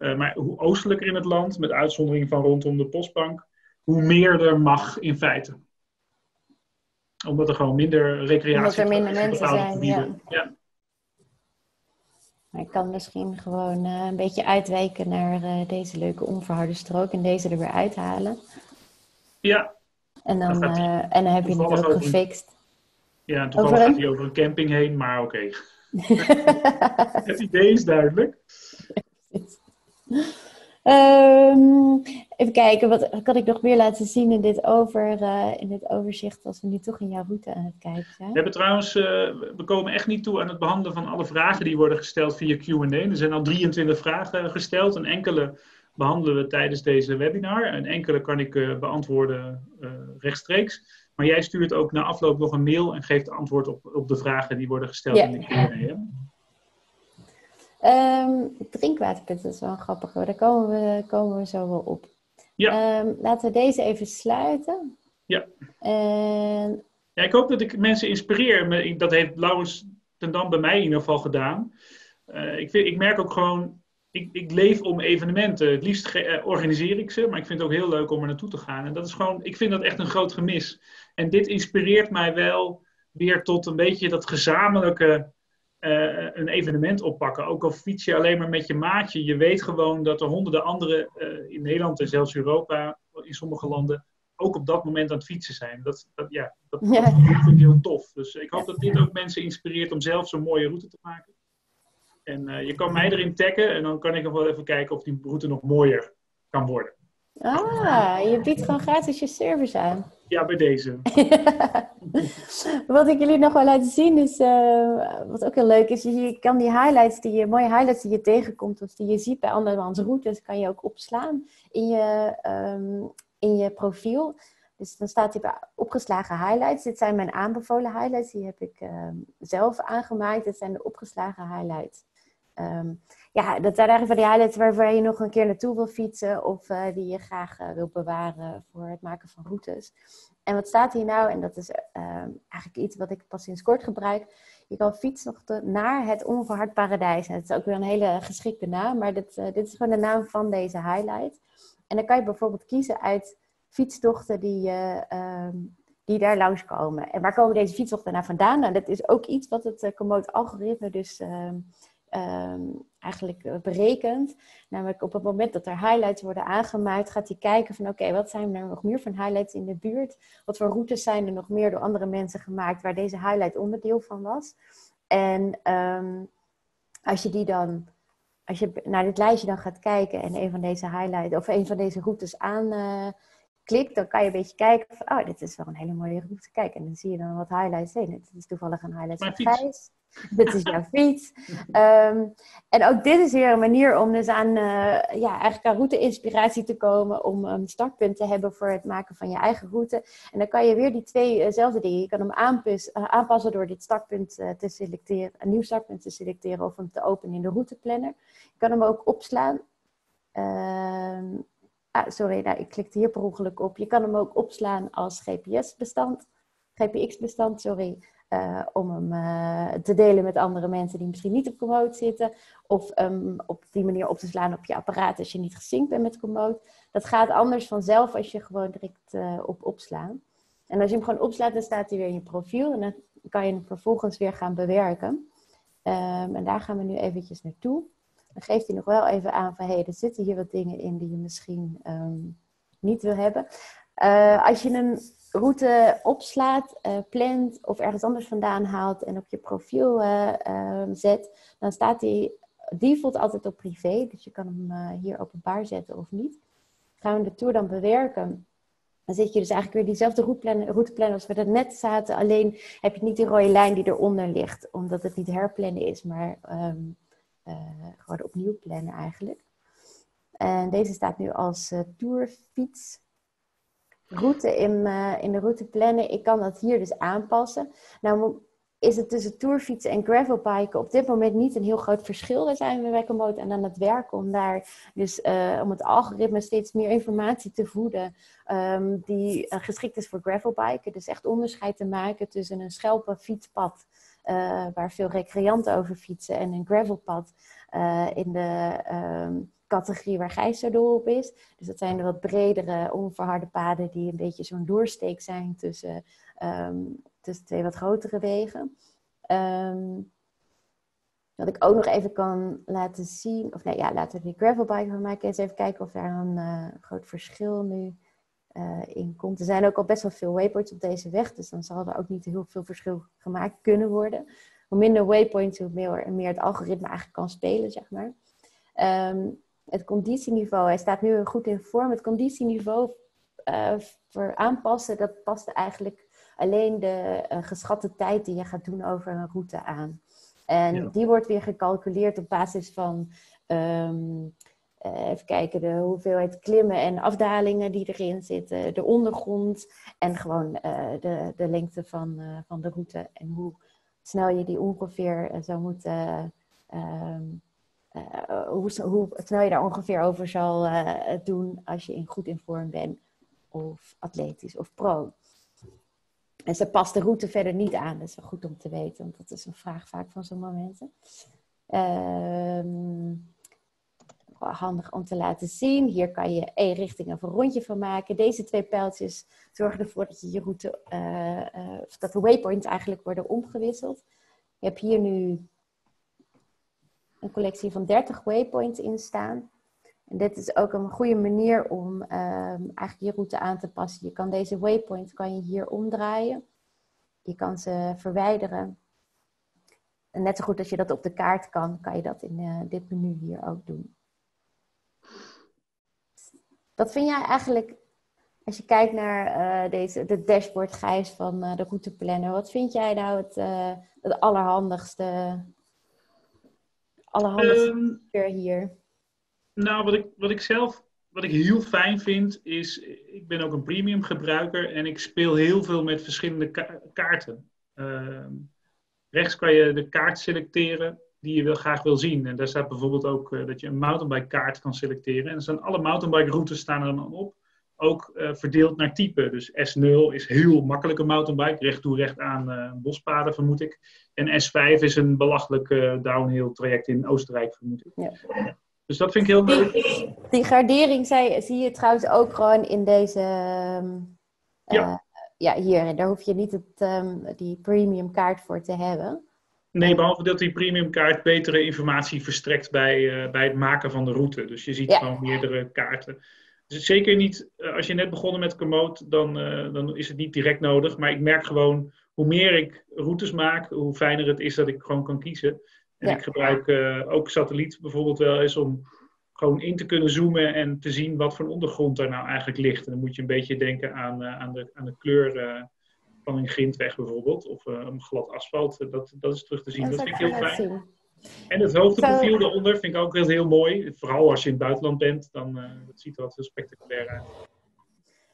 Uh, maar hoe oostelijker in het land, met uitzondering van rondom de postbank, hoe meer er mag in feite. Omdat er gewoon minder recreatie Omdat er minder mensen zijn, ja. ja. Maar ik kan misschien gewoon uh, een beetje uitwijken naar uh, deze leuke onverharde strook en deze er weer uithalen. Ja. En dan, dan en dan heb je het ook gefixt. Ja, en toevallig gaat hij over een camping heen, maar oké. Okay. het idee is duidelijk. Um, even kijken, wat kan ik nog meer laten zien in dit, over, uh, in dit overzicht als we nu toch in jouw route aan het kijken zijn? We hebben trouwens, uh, we komen echt niet toe aan het behandelen van alle vragen die worden gesteld via Q&A. Er zijn al 23 vragen gesteld en enkele behandelen we tijdens deze webinar. En enkele kan ik uh, beantwoorden rechtstreeks. Maar jij stuurt ook na afloop nog een mail en geeft antwoord op, op de vragen die worden gesteld in de Q&A. Um, drinkwaterput, dat is wel grappig hoor. Daar komen we, komen we zo wel op. Ja. Um, laten we deze even sluiten. Ja. En... ja. Ik hoop dat ik mensen inspireer. Dat heeft Laurens ten Dam bij mij in ieder geval gedaan. Uh, ik, vind, ik merk ook gewoon, ik, ik leef om evenementen. Het liefst eh, organiseer ik ze, maar ik vind het ook heel leuk om er naartoe te gaan. En dat is gewoon, ik vind dat echt een groot gemis. En dit inspireert mij wel weer tot een beetje dat gezamenlijke uh, een evenement oppakken. Ook al fiets je alleen maar met je maatje. Je weet gewoon dat er honderden anderen uh, in Nederland en zelfs Europa, in sommige landen, ook op dat moment aan het fietsen zijn. Dat, dat ja, dat, ja. dat vind ik heel tof. Dus ik hoop dat dit ook mensen inspireert om zelf zo'n mooie route te maken. En uh, je kan mij erin taggen en dan kan ik nog wel even kijken of die route nog mooier kan worden. Ah, je biedt gewoon gratis je service aan. Ja, bij deze. wat ik jullie nog wel laten zien is, uh, wat ook heel leuk is, je kan die highlights, die mooie highlights die je tegenkomt of die je ziet bij andermans routes, kan je ook opslaan in je, um, in je profiel. Dus dan staat hier bij opgeslagen highlights. Dit zijn mijn aanbevolen highlights. Die heb ik um, zelf aangemaakt. Dit zijn de opgeslagen highlights. Um, ja, dat zijn eigenlijk van die highlights waar je nog een keer naartoe wil fietsen of uh, die je graag uh, wil bewaren voor het maken van routes. En wat staat hier nou? En dat is uh, eigenlijk iets wat ik pas sinds kort gebruik. Je kan fietstochten naar het onverhard paradijs. Het is ook weer een hele geschikte naam, maar dit, dit is gewoon de naam van deze highlight. En dan kan je bijvoorbeeld kiezen uit fietstochten die, um, die daar langskomen. En waar komen deze fietstochten nou vandaan? Nou, dat is ook iets wat het Komoot algoritme dus um, eigenlijk eh, berekend. Namelijk op het moment dat er highlights worden aangemaakt, gaat hij kijken van oké, wat zijn er nog meer van highlights in de buurt? Wat voor routes zijn er nog meer door andere mensen gemaakt waar deze highlight onderdeel van was? En um, als je die dan, als je naar dit lijstje dan gaat kijken en een van deze highlights of een van deze routes aan uh, klikt, dan kan je een beetje kijken van oh, dit is wel een hele mooie route. Kijk, en dan zie je dan wat highlights zijn. Het is toevallig een highlight van Gijs. dit is jouw fiets. Um, en ook dit is weer een manier om dus aan, uh, ja, eigenlijk aan route-inspiratie te komen. Om een startpunt te hebben voor het maken van je eigen route. En dan kan je weer die tweezelfde uh dingen. Je kan hem uh, aanpassen door dit startpunt te selecteren. Een nieuw startpunt te selecteren of hem te openen in de routeplanner. Je kan hem ook opslaan. Ehm, ah, sorry, nou, ik klikte hier per ongeluk op. Je kan hem ook opslaan als GPS-bestand. GPX-bestand, sorry. Uh, om hem uh, te delen met andere mensen die misschien niet op Komoot zitten. Of um, op die manier op te slaan op je apparaat als je niet gesynct bent met Komoot. Dat gaat anders vanzelf als je gewoon direct uh, op opslaan. En als je hem gewoon opslaat, dan staat hij weer in je profiel. En dan kan je hem vervolgens weer gaan bewerken. Um, en daar gaan we nu eventjes naartoe. Dan geeft hij nog wel even aan van... hé, hey, er zitten hier wat dingen in die je misschien um, niet wil hebben. als je een route opslaat, uh, plant of ergens anders vandaan haalt en op je profiel uh, um, zet, dan staat die default altijd op privé. Dus je kan hem hier openbaar zetten of niet. Gaan we de tour dan bewerken, dan zit je dus eigenlijk weer diezelfde routeplan, als we dat net zaten. Alleen heb je niet die rode lijn die eronder ligt, omdat het niet herplannen is, maar um, gewoon opnieuw plannen eigenlijk. En deze staat nu als tourfiets route in, uh, in de route plannen. Ik kan dat hier dus aanpassen. Nou is het tussen tourfietsen en gravelbiken op dit moment niet een heel groot verschil. Daar zijn we bij en aan het werken om daar dus om het algoritme steeds meer informatie te voeden um, die geschikt is voor gravelbiken. Dus echt onderscheid te maken tussen een schelpen fietspad uh, waar veel recreanten over fietsen en een gravelpad in de um, categorie waar Gijs zo dol op is. Dus dat zijn de wat bredere, onverharde paden die een beetje zo'n doorsteek zijn tussen, um, tussen twee wat grotere wegen. Um, wat ik ook nog even kan laten zien, of nee, ja, laten we die gravelbike van maken. Eens even kijken of daar een uh, groot verschil nu uh, in komt. Er zijn ook al best wel veel waypoints op deze weg, dus dan zal er ook niet heel veel verschil gemaakt kunnen worden. Hoe minder waypoints, hoe meer, meer het algoritme eigenlijk kan spelen, zeg maar. Um, het conditieniveau, hij staat nu goed in vorm. Het conditieniveau uh, voor aanpassen, dat past eigenlijk alleen de uh, geschatte tijd die je gaat doen over een route aan. En ja. die wordt weer gecalculeerd op basis van, um, uh, even kijken, de hoeveelheid klimmen en afdalingen die erin zitten, de ondergrond en gewoon de, de lengte van, van de route en hoe snel je die ongeveer zou moeten. Uh, hoe, snel je daar ongeveer over zal doen als je in, goed in vorm bent, of atletisch of pro. En ze past de route verder niet aan. Dat is wel goed om te weten, want dat is een vraag vaak van zo'n momenten. Wel handig om te laten zien. Hier kan je één richting of een rondje van maken. Deze twee pijltjes zorgen ervoor dat je je route, uh, dat de waypoints eigenlijk worden omgewisseld. Je hebt hier nu een collectie van 30 waypoints in staan. En dit is ook een goede manier om ehm, eigenlijk je route aan te passen. Je kan deze waypoint kan je hier omdraaien. Je kan ze verwijderen. En net zo goed als je dat op de kaart kan, kan je dat in uh, dit menu hier ook doen. Wat vind jij eigenlijk, als je kijkt naar uh, deze, de dashboard Gijs van uh, de routeplanner, wat vind jij nou het, het allerhandigste, allerhandigste um, hier? Nou, wat ik, wat ik zelf wat ik heel fijn vind, is, ik ben ook een premium gebruiker en ik speel heel veel met verschillende kaarten. Uh, rechts kan je de kaart selecteren die je wil, graag wil zien. En daar staat bijvoorbeeld ook uh, dat je een mountainbike kaart kan selecteren. En er staan alle mountainbike routes staan er dan op. Ook uh, verdeeld naar type. Dus S0 is heel makkelijke mountainbike, recht toe recht aan uh, bospaden vermoed ik. En S5 is een belachelijk downhill traject in Oostenrijk vermoed ik. Ja. Dus dat vind ik heel leuk. Die, die gradering zei, zie je trouwens ook gewoon in deze. Um, ja. ja, hier. Daar hoef je niet het, um, die premium kaart voor te hebben. Nee, behalve dat die premium kaart betere informatie verstrekt bij, uh, bij het maken van de route. Dus je ziet ja. gewoon meerdere kaarten. Dus zeker niet, uh, als je net begonnen met Komoot, dan, uh, dan is het niet direct nodig. Maar ik merk gewoon, hoe meer ik routes maak, hoe fijner het is dat ik gewoon kan kiezen. En ja. ik gebruik ook satelliet bijvoorbeeld wel eens om gewoon in te kunnen zoomen en te zien wat voor ondergrond daar nou eigenlijk ligt. En dan moet je een beetje denken aan, aan, de, aan de kleur van een grindweg bijvoorbeeld, of een glad asfalt. Dat, dat is terug te zien. Dat, dat vind ik heel fijn. En het hoogteprofiel Zo... eronder vind ik ook heel, heel mooi. Vooral als je in het buitenland bent, dan dat ziet er wat heel spectaculair uit.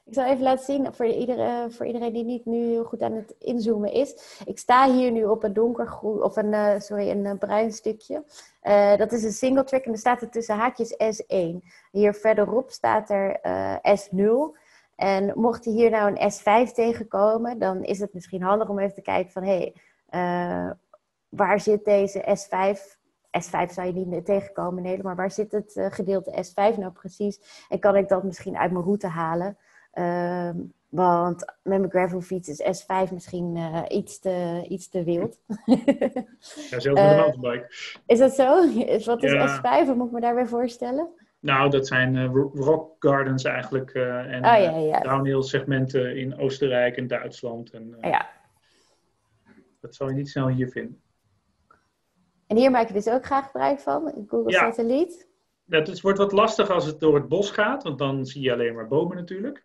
Ik zal even laten zien voor, iedereen, voor iedereen die niet nu heel goed aan het inzoomen is. Ik sta hier nu op een donkergroen, of een, uh, sorry, een uh, bruin stukje. Uh, dat is een single track en er staat er tussen haakjes S1. Hier verderop staat er S0. En mocht je hier nou een S5 tegenkomen, dan is het misschien handig om even te kijken van... hé, hey, waar zit deze S5 S5 zou je niet meer tegenkomen, nee, maar waar zit het gedeelte S5 nou precies? En kan ik dat misschien uit mijn route halen? Uh, want met mijn gravelfiets is S5 misschien uh, iets, te, iets te wild. ja, zelfs met een mountainbike. Is dat zo? Wat is ja. S5? Wat moet ik me daarbij voorstellen? Nou, dat zijn uh, rock gardens eigenlijk. en oh, ja, ja. downhill segmenten in Oostenrijk en Duitsland. En, ja. Dat zal je niet snel hier vinden. En hier maak je dus ook graag gebruik van, Google ja. Satelliet. Het wordt wat lastig als het door het bos gaat, want dan zie je alleen maar bomen natuurlijk.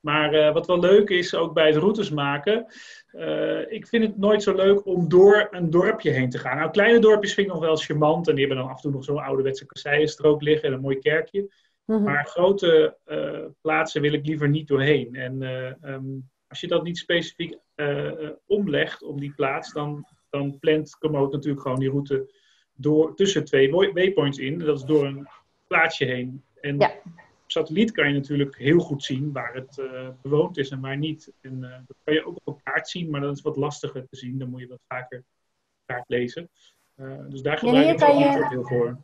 Maar uh, wat wel leuk is, ook bij het routes maken, uh, ik vind het nooit zo leuk om door een dorpje heen te gaan. Nou, kleine dorpjes vind ik nog wel charmant en die hebben dan af en toe nog zo'n ouderwetse kasseienstrook liggen en een mooi kerkje. Mm-hmm. Maar grote uh, plaatsen wil ik liever niet doorheen. En um, als je dat niet specifiek omlegt om die plaats, dan, dan plant Komoot natuurlijk gewoon die route door, tussen twee waypoints in. Dat is door een plaatsje heen. En ja. Satelliet kan je natuurlijk heel goed zien waar het uh, bewoond is en waar niet. En uh, dat kan je ook op kaart zien, maar dat is wat lastiger te zien. Dan moet je wat vaker kaart lezen. Uh, dus daar gebruik ik het ook heel voor.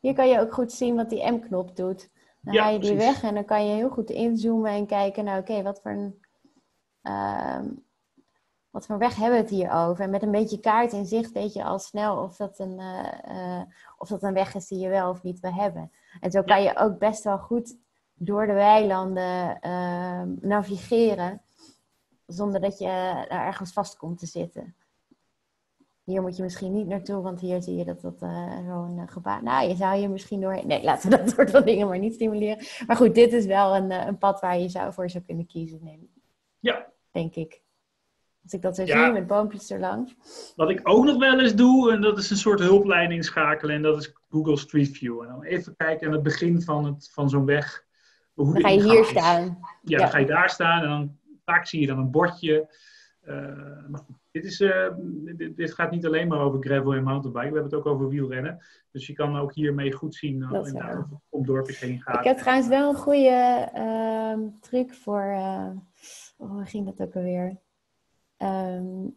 Hier kan je ook goed zien wat die M-knop doet. Dan ja, haal je die precies. weg en dan kan je heel goed inzoomen en kijken, nou oké, okay, wat voor een ehm, wat voor weg hebben we het hier over? En met een beetje kaart in zicht weet je al snel of dat een, of dat een weg is die je wel of niet wil hebben. En zo kan je ook best wel goed door de weilanden uh, navigeren, zonder dat je er ergens vast komt te zitten. Hier moet je misschien niet naartoe, want hier zie je dat dat zo'n gebaar... Nou, je zou hier misschien door... Nee, laten we dat soort van dingen maar niet stimuleren. Maar goed, dit is wel een, een pad waar je zou voor zou kunnen kiezen, Ja. Denk ik. Als ik dat zo ja. zie met boompjes erlangs. Wat ik ook nog wel eens doe, en dat is een soort hulplijn inschakelen, en dat is Google Street View. En dan even kijken aan het begin van, het, van zo'n weg. Hoe dan ga je hier staan. Ja, ja, dan ga je daar staan en dan vaak zie je dan een bordje. Uh, maar goed, dit, is, uh, dit, dit, gaat niet alleen maar over gravel en mountainbike. We hebben het ook over wielrennen. Dus je kan ook hiermee goed zien uh, om dorpjes heen gaat. Ik heb trouwens wel een goede truc voor... oh, hoe ging dat ook alweer? Um,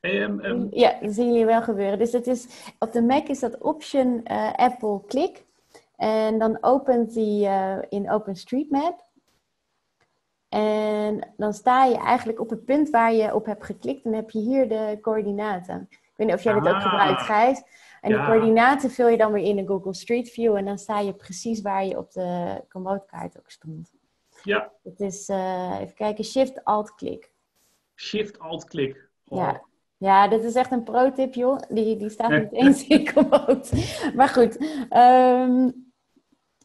Ehm, ehm, Ja, dat zien jullie wel gebeuren. Dus het is, op de Mac is dat option eh, Apple Click. En dan opent die uh, in OpenStreetMap. En dan sta je eigenlijk op het punt waar je op hebt geklikt. En heb je hier de coördinaten. Ik weet niet of jij dit ook Ah. gebruikt, Gijs. En Ja. die coördinaten vul je dan weer in de Google Street View. En dan sta je precies waar je op de commodekaart ook stond. ja, Het is, eh, even kijken, Shift-Alt-Klik. Shift-Alt-Klik. Oh. Ja. Ja, dit is echt een pro-tip, joh. Die, die staat Nee. niet eens in Komoot. Maar goed, ehm,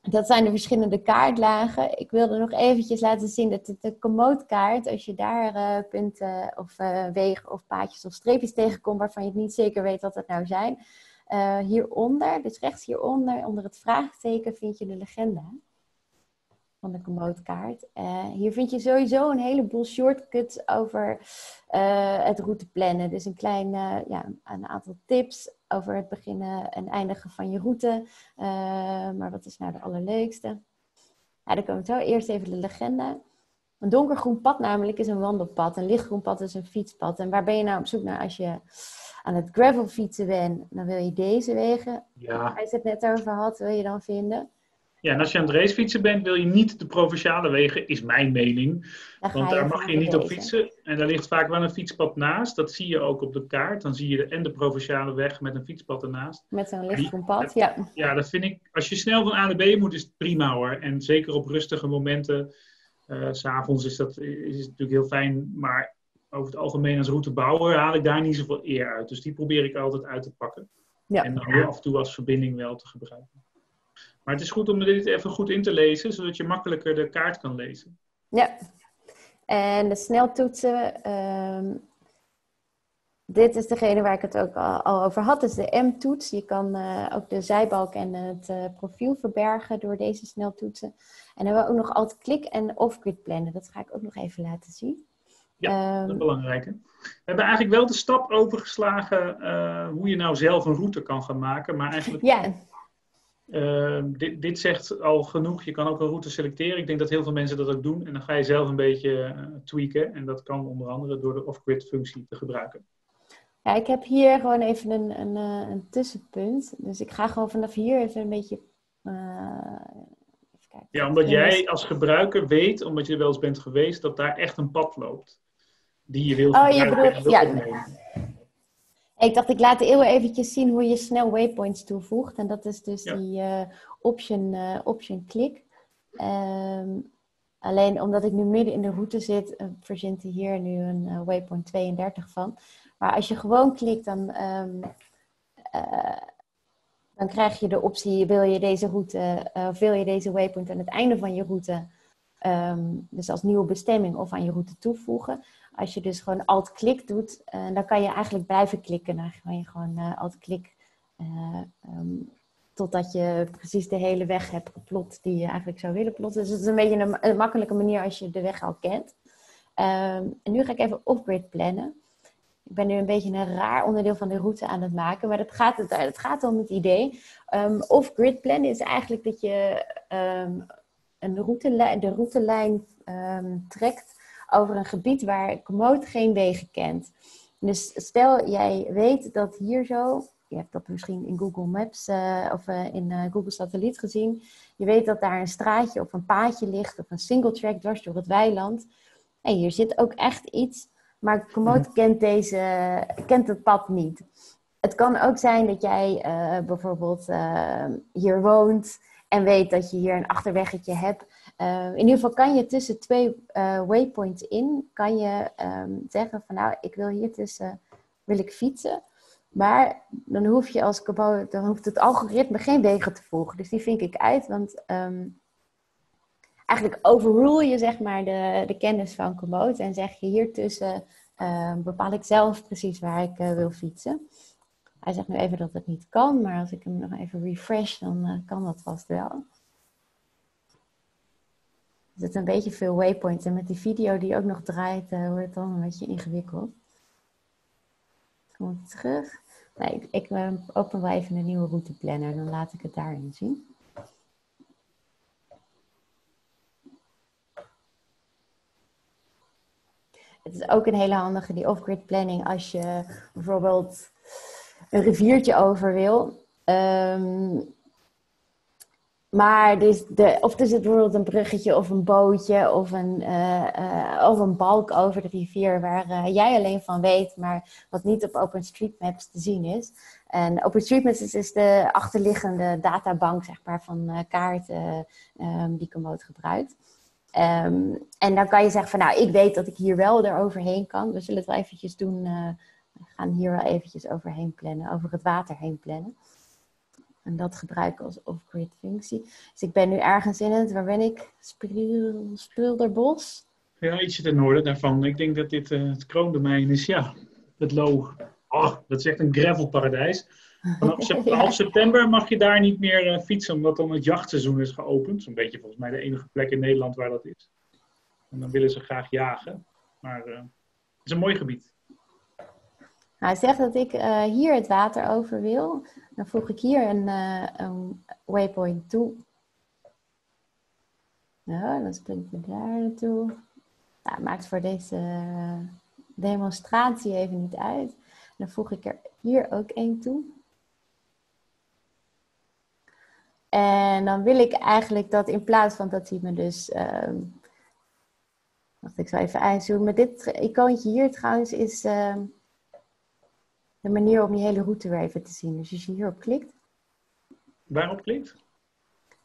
dat zijn de verschillende kaartlagen. Ik wilde nog eventjes laten zien dat het de Komootkaart, als je daar eh, punten of eh, wegen of paadjes of streepjes tegenkomt waarvan je het niet zeker weet wat het nou zijn, eh, hieronder, dus rechts hieronder, onder het vraagteken, vind je de legenda van de Komootkaart. Eh hier vind je sowieso een heleboel shortcuts over eh, het routeplannen. Dus een klein ja, een aantal tips over het beginnen en eindigen van je route. Maar wat is nou de allerleukste? Ja, dan komen we zo. Eerst even de legenda. Een donkergroen pad namelijk is een wandelpad. Een lichtgroen pad is een fietspad. En waar ben je nou op zoek naar als je aan het gravel fietsen bent? Dan wil je deze wegen, Ja. waar je het net over had, wil je dan vinden. ja, en als je aan het racefietsen bent, wil je niet de provinciale wegen, is mijn mening. Dan Want daar mag je niet op fietsen. En daar ligt vaak wel een fietspad naast. Dat zie je ook op de kaart. Dan zie je de, en de provinciale weg met een fietspad ernaast. Met zo'n lichtgroen pad, ja. Ja, dat vind ik. Als je snel van A naar B moet, is het prima hoor. En zeker op rustige momenten. eh, s S'avonds is dat is het natuurlijk heel fijn. Maar over het algemeen als routebouwer haal ik daar niet zoveel eer uit. Dus die probeer ik altijd uit te pakken. Ja. En dan af en toe als verbinding wel te gebruiken. Maar het is goed om dit even goed in te lezen, zodat je makkelijker de kaart kan lezen. Ja, en de sneltoetsen. ehm, dit is degene waar ik het ook al, al over had. Dus de M-toets. Je kan eh, ook de zijbalk en het eh, profiel verbergen door deze sneltoetsen. En dan hebben we ook nog alt-klik en off-grid plannen. Dat ga ik ook nog even laten zien. Ja, Ehm, Dat is belangrijk. hè? We hebben eigenlijk wel de stap overgeslagen eh, hoe je nou zelf een route kan gaan maken. Maar eigenlijk, ja, eh, dit, dit zegt al genoeg. Je kan ook een route selecteren. Ik denk dat heel veel mensen dat ook doen. En dan ga je zelf een beetje eh, tweaken. En dat kan onder andere door de off-grid functie te gebruiken. Ja, ik heb hier gewoon even een, een, een tussenpunt. Dus ik ga gewoon vanaf hier even een beetje. even kijken. Ja, omdat jij als gebruiker weet, omdat je er wel eens bent geweest, dat daar echt een pad loopt. Die je wil Oh, je bedoelt- ja. opnemen. Ik dacht, ik laat heel eventjes zien hoe je snel waypoints toevoegt. En dat is dus Ja. die eh, option, eh, option click. Ehm, alleen omdat ik nu midden in de route zit, eh, verzint hij hier nu een waypoint 32 van. Maar als je gewoon klikt, dan, ehm, eh, dan krijg je de optie, wil je deze route, of wil je deze waypoint aan het einde van je route, ehm, dus als nieuwe bestemming of aan je route toevoegen. Als je dus gewoon alt-klik doet, eh, dan kan je eigenlijk blijven klikken. Dan kan je gewoon eh, alt-klik eh, ehm, totdat je precies de hele weg hebt geplot die je eigenlijk zou willen plotten. Dus het is een beetje een, makkelijke manier als je de weg al kent. Ehm, en nu ga ik even off-grid plannen. Ik ben nu een beetje een raar onderdeel van de route aan het maken, maar het gaat, het, het gaat om het idee. Ehm, off-grid plannen is eigenlijk dat je een routelijn, de routelijn ehm, trekt over een gebied waar Komoot geen wegen kent. Dus stel jij weet dat hier zo, je hebt dat misschien in Google Maps eh, of eh, in eh, Google Satelliet gezien, je weet dat daar een straatje of een paadje ligt of een single track dwars door het weiland. En hier zit ook echt iets, maar Komoot kent, deze, kent het pad niet. Het kan ook zijn dat jij bijvoorbeeld hier woont en weet dat je hier een achterweggetje hebt. Uh, in ieder geval kan je tussen twee uh, waypoints in, kan je um, zeggen van nou, ik wil hier tussen, wil ik fietsen. Maar dan hoef je als dan hoeft het algoritme geen wegen te volgen. Dus die vink ik uit, want um, eigenlijk overrule je zeg maar de, de kennis van Komoot en zeg je hier tussen uh, bepaal ik zelf precies waar ik uh, wil fietsen. Hij zegt nu even dat het niet kan, maar als ik hem nog even refresh, dan kan dat vast wel. Er zitten een beetje veel waypoints en met die video die ook nog draait, uh, wordt het dan een beetje ingewikkeld. Kom terug. Ik, uh, open wel even een nieuwe routeplanner, dan laat ik het daarin zien. het is ook een hele handige, die off-grid planning, als je bijvoorbeeld een riviertje over wil. Ehm, maar dus de, of er zit bijvoorbeeld een bruggetje of een bootje of een, uh, of een balk over de rivier waar uh, jij alleen van weet, maar wat niet op OpenStreetMaps te zien is. En OpenStreetMaps is, is de achterliggende databank zeg maar, van kaarten um, die Komoot gebruikt. Um, en dan kan je zeggen van nou, ik weet dat ik hier wel eroverheen kan. We zullen het wel eventjes doen. we gaan hier wel eventjes overheen plannen, over het water heen plannen. En dat gebruiken als off-grid functie. Dus ik ben nu ergens in het, waar ben ik? Spulderbos? Ja, ietsje ten noorden daarvan. Ik denk dat dit uh, het kroondomein is, ja. Het Loog. Oh, dat is echt een gravelparadijs. Vanaf half september mag je daar niet meer uh, fietsen, omdat dan het jachtseizoen is geopend. Zo'n beetje volgens mij de enige plek in Nederland waar dat is. En dan willen ze graag jagen. Maar uh, het is een mooi gebied. Hij zegt dat ik uh, hier het water over wil. Dan voeg ik hier een, een waypoint toe. Nou, dan ik daar naartoe. Nou, maakt voor deze demonstratie even niet uit. Dan voeg ik er hier ook één toe. En dan wil ik eigenlijk dat in plaats van dat hij me dus. Uh, wacht, ik zal even uitzoomen. Dit icoontje hier trouwens is. Uh, de manier om je hele route weer even te zien. Dus als je hierop klikt. Waarop klikt?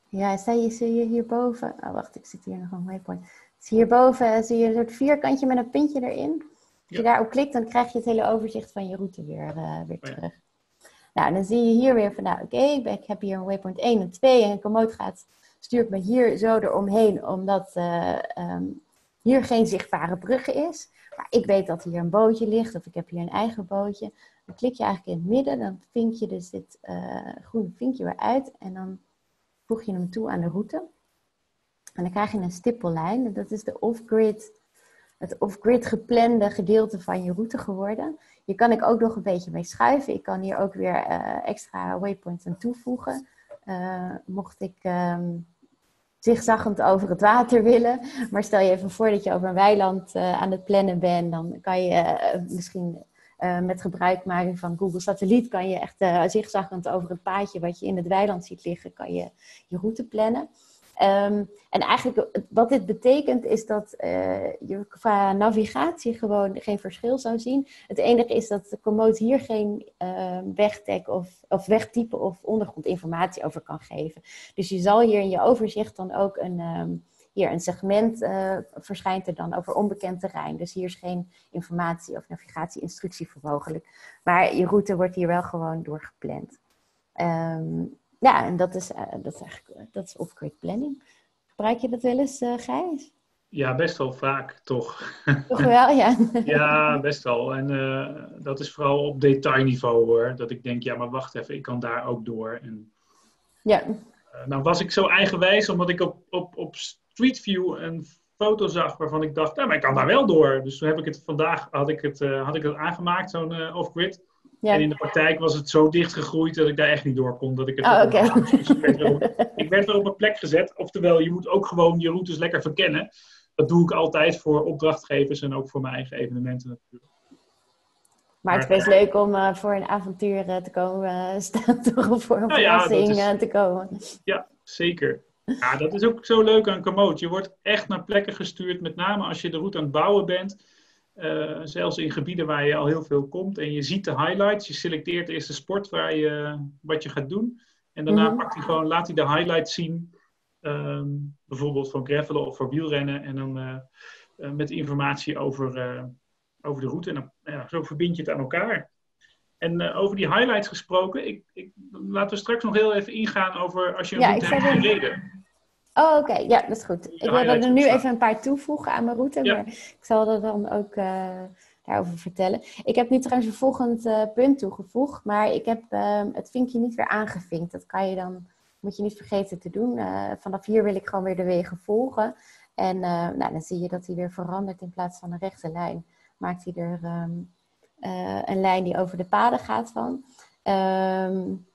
Ja, sta je, zie je hierboven. Oh, wacht, ik zit hier nog een waypoint. Dus hierboven zie je een soort vierkantje met een puntje erin. Als je daarop klikt, dan krijg je het hele overzicht van je route weer, uh, weer terug. Oh, ja. Nou, dan zie je hier weer van, nou, oké, okay, ik heb hier een waypoint 1 en 2 en Komoot gaat, stuurt me hier zo eromheen, omdat uh, um, hier geen zichtbare bruggen is. Maar ik weet dat hier een bootje ligt, of ik heb hier een eigen bootje. Dan klik je eigenlijk in het midden, dan vink je dus dit uh, groene vinkje weer uit en dan voeg je hem toe aan de route. En dan krijg je een stippellijn. Dat is de off-grid, het off-grid geplande gedeelte van je route geworden. Hier kan ik ook nog een beetje mee schuiven. Ik kan hier ook weer uh, extra waypoints aan toevoegen. Uh, mocht ik um, zigzaggend over het water willen. Maar stel je even voor dat je over een weiland uh, aan het plannen bent. Dan kan je misschien uh, met gebruikmaking van Google Satelliet kan je echt zigzaggend over het paadje wat je in het weiland ziet liggen, kan je je route plannen. Um, en eigenlijk wat dit betekent is dat uh, je qua navigatie gewoon geen verschil zou zien. Het enige is dat de Komoot hier geen uh, wegtek of, of wegtype of ondergrondinformatie over kan geven. Dus je zal hier in je overzicht dan ook een, um, hier een segment uh, verschijnt er dan over onbekend terrein. Dus hier is geen informatie of navigatie-instructie voor mogelijk. Maar je route wordt hier wel gewoon doorgepland. Um, ja, en dat is, uh, dat is eigenlijk dat is off-grid planning. Gebruik je dat wel eens, uh, Gijs? Ja, best wel vaak, toch? Toch wel, ja. ja, best wel. En uh, dat is vooral op detailniveau hoor. Dat ik denk, ja, maar wacht even, ik kan daar ook door. En, ja. nou was ik zo eigenwijs, omdat ik op, op, op Street View een foto zag waarvan ik dacht, nou, maar ik kan daar wel door. Dus toen heb ik het vandaag had ik het, had ik het aangemaakt, zo'n off-grid. Ja. En in de praktijk was het zo dichtgegroeid dat ik daar echt niet door kon. Dat ik, het oh, okay. dus ik, werd weer op een plek gezet. Oftewel, je moet ook gewoon je routes lekker verkennen. Dat doe ik altijd voor opdrachtgevers en ook voor mijn eigen evenementen natuurlijk. Maar het is best leuk om uh, voor een avontuur uh, te komen staan, toch? Voor een nou verrassing ja, is, te komen. Ja, zeker. Ja, dat is ook zo leuk aan Komoot. Je wordt echt naar plekken gestuurd, met name als je de route aan het bouwen bent. Uh, zelfs in gebieden waar je al heel veel komt. En je ziet de highlights. Je selecteert eerst de sport waar je, wat je gaat doen. En daarna -hmm. pakt hij gewoon, laat hij de highlights zien. Um, bijvoorbeeld van gravelen of voor wielrennen. En dan uh, uh, met informatie over, over de route. En dan, ja, zo verbind je het aan elkaar. En over die highlights gesproken. Ik, ik, laten we straks nog heel even ingaan over als je een ja, route hebt gereden. Oh, oké. Ja, dat is goed. Ik wil er nu even een paar toevoegen aan mijn route, ja. maar ik zal er dan ook uh, daarover vertellen. Ik heb nu trouwens een volgend uh, punt toegevoegd, maar ik heb uh, het vinkje niet weer aangevinkt. Dat kan je dan, moet je niet vergeten te doen. Eh, vanaf hier wil ik gewoon weer de wegen volgen. En nou, dan zie je dat hij weer verandert in plaats van een rechte lijn. Maakt hij er um, een lijn die over de paden gaat van. Um,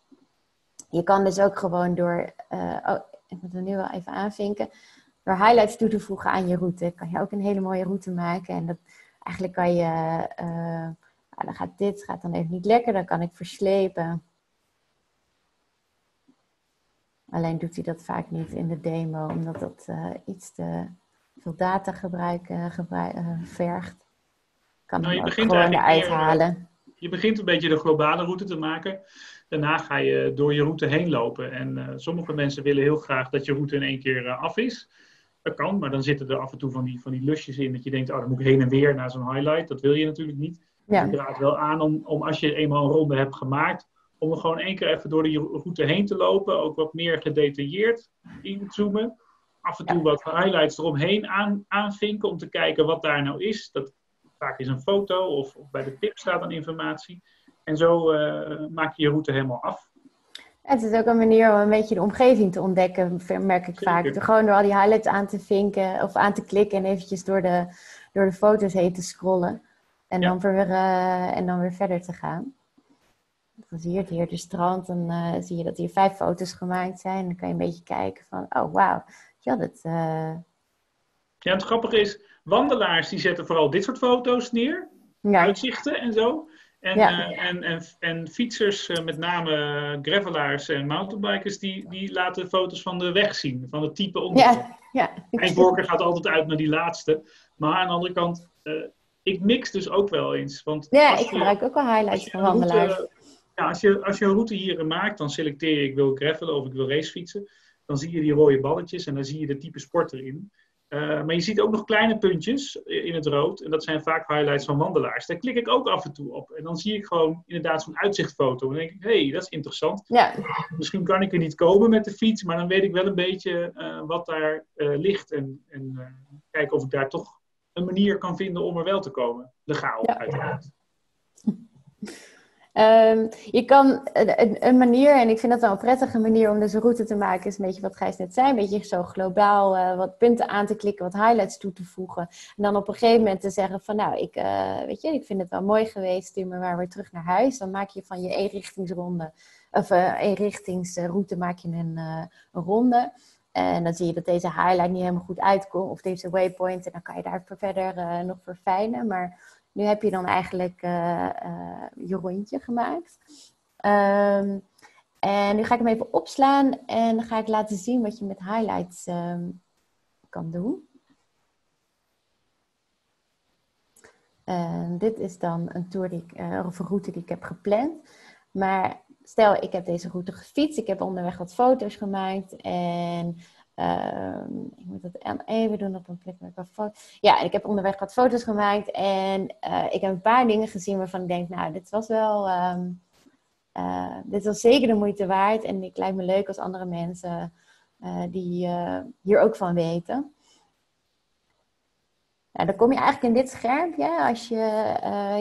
je kan dus ook gewoon door. Oh, ik moet er nu wel even aanvinken. Door highlights toe te voegen aan je route kan je ook een hele mooie route maken. En dat, eigenlijk kan je, uh, dan gaat dit gaat dan even niet lekker, dan kan ik verslepen. Alleen doet hij dat vaak niet in de demo, omdat dat uh, iets te veel data gebruik, uh, vergt. Kan nou, je begint gewoon eruit halen. Je begint een beetje de globale route te maken. Daarna ga je door je route heen lopen. En uh, sommige mensen willen heel graag dat je route in één keer af is. Dat kan, maar dan zitten er af en toe van die, van die lusjes in dat je denkt, oh, dan moet ik heen en weer naar zo'n highlight. Dat wil je natuurlijk niet. Ja. Ik raad wel aan om, om als je eenmaal een ronde hebt gemaakt, om er gewoon één keer even door de route heen te lopen. Ook wat meer gedetailleerd inzoomen. Af en toe wat highlights eromheen aan, aanvinken om te kijken wat daar nou is. Dat vaak is een foto of, of bij de tip staat dan informatie. En zo uh, maak je je route helemaal af. Het is ook een manier om een beetje de omgeving te ontdekken, merk ik vaak. Door gewoon door al die highlights aan te vinken of aan te klikken en eventjes door de, door de foto's heen te scrollen. En, dan weer, uh, en dan weer verder te gaan. Dan zie je het hier, de strand, dan uh, zie je dat hier vijf foto's gemaakt zijn. Dan kan je een beetje kijken van, oh wauw, ja, dat... Uh... Ja, het grappige is, wandelaars die zetten vooral dit soort foto's neer. Ja. Uitzichten en zo. En, uh, en, en, en, fietsers, uh, met name gravelaars en mountainbikers, die, die laten foto's van de weg zien, van het type onder. Ja, ja. Mijn voorkeur gaat altijd uit naar die laatste. Maar aan de andere kant, uh, ik mix dus ook wel eens. Want ja, ik gebruik ook wel highlights van wandelaars. Ja, als je, als je een route hier maakt, dan selecteer je ik wil gravelen of ik wil racefietsen. Dan zie je die rode balletjes en dan zie je de type sport erin. Uh, maar je ziet ook nog kleine puntjes in het rood. En dat zijn vaak highlights van wandelaars. Daar klik ik ook af en toe op. En dan zie ik gewoon inderdaad zo'n uitzichtfoto. En dan denk ik, hé, hey, dat is interessant. Ja. Misschien kan ik er niet komen met de fiets. Maar dan weet ik wel een beetje uh, wat daar uh, ligt. En, en kijken of ik daar toch een manier kan vinden om er wel te komen. Legaal, ja. uiteraard. Um, je kan een, een, manier, en ik vind dat wel een prettige manier om dus een route te maken, is een beetje wat Gijs net zei, een beetje zo globaal uh, wat punten aan te klikken, wat highlights toe te voegen. En dan op een gegeven moment te zeggen van nou, ik, uh, weet je, ik vind het wel mooi geweest, stuur me maar weer terug naar huis. Dan maak je van je eenrichtingsronde, of uh, eenrichtingsroute maak je een, een ronde. En dan zie je dat deze highlight niet helemaal goed uitkomt, of deze waypoint, en dan kan je daar verder nog verfijnen. Maar nu heb je dan eigenlijk uh, uh, je rondje gemaakt. Um, en nu ga ik hem even opslaan en ga ik laten zien wat je met highlights um, kan doen. En dit is dan een tour die of een route die ik heb gepland. Maar stel, ik heb deze route gefietst. Ik heb onderweg wat foto's gemaakt. En Ehm, ik moet het even doen op een plek ik wat foto's... Ja, ik heb onderweg wat foto's gemaakt. En uh, ik heb een paar dingen gezien waarvan ik denk... Nou, dit was wel... Um, uh, dit was zeker de moeite waard. En het lijkt me leuk als andere mensen... Uh, die hier ook van weten. Nou, dan kom je eigenlijk in dit schermpje als je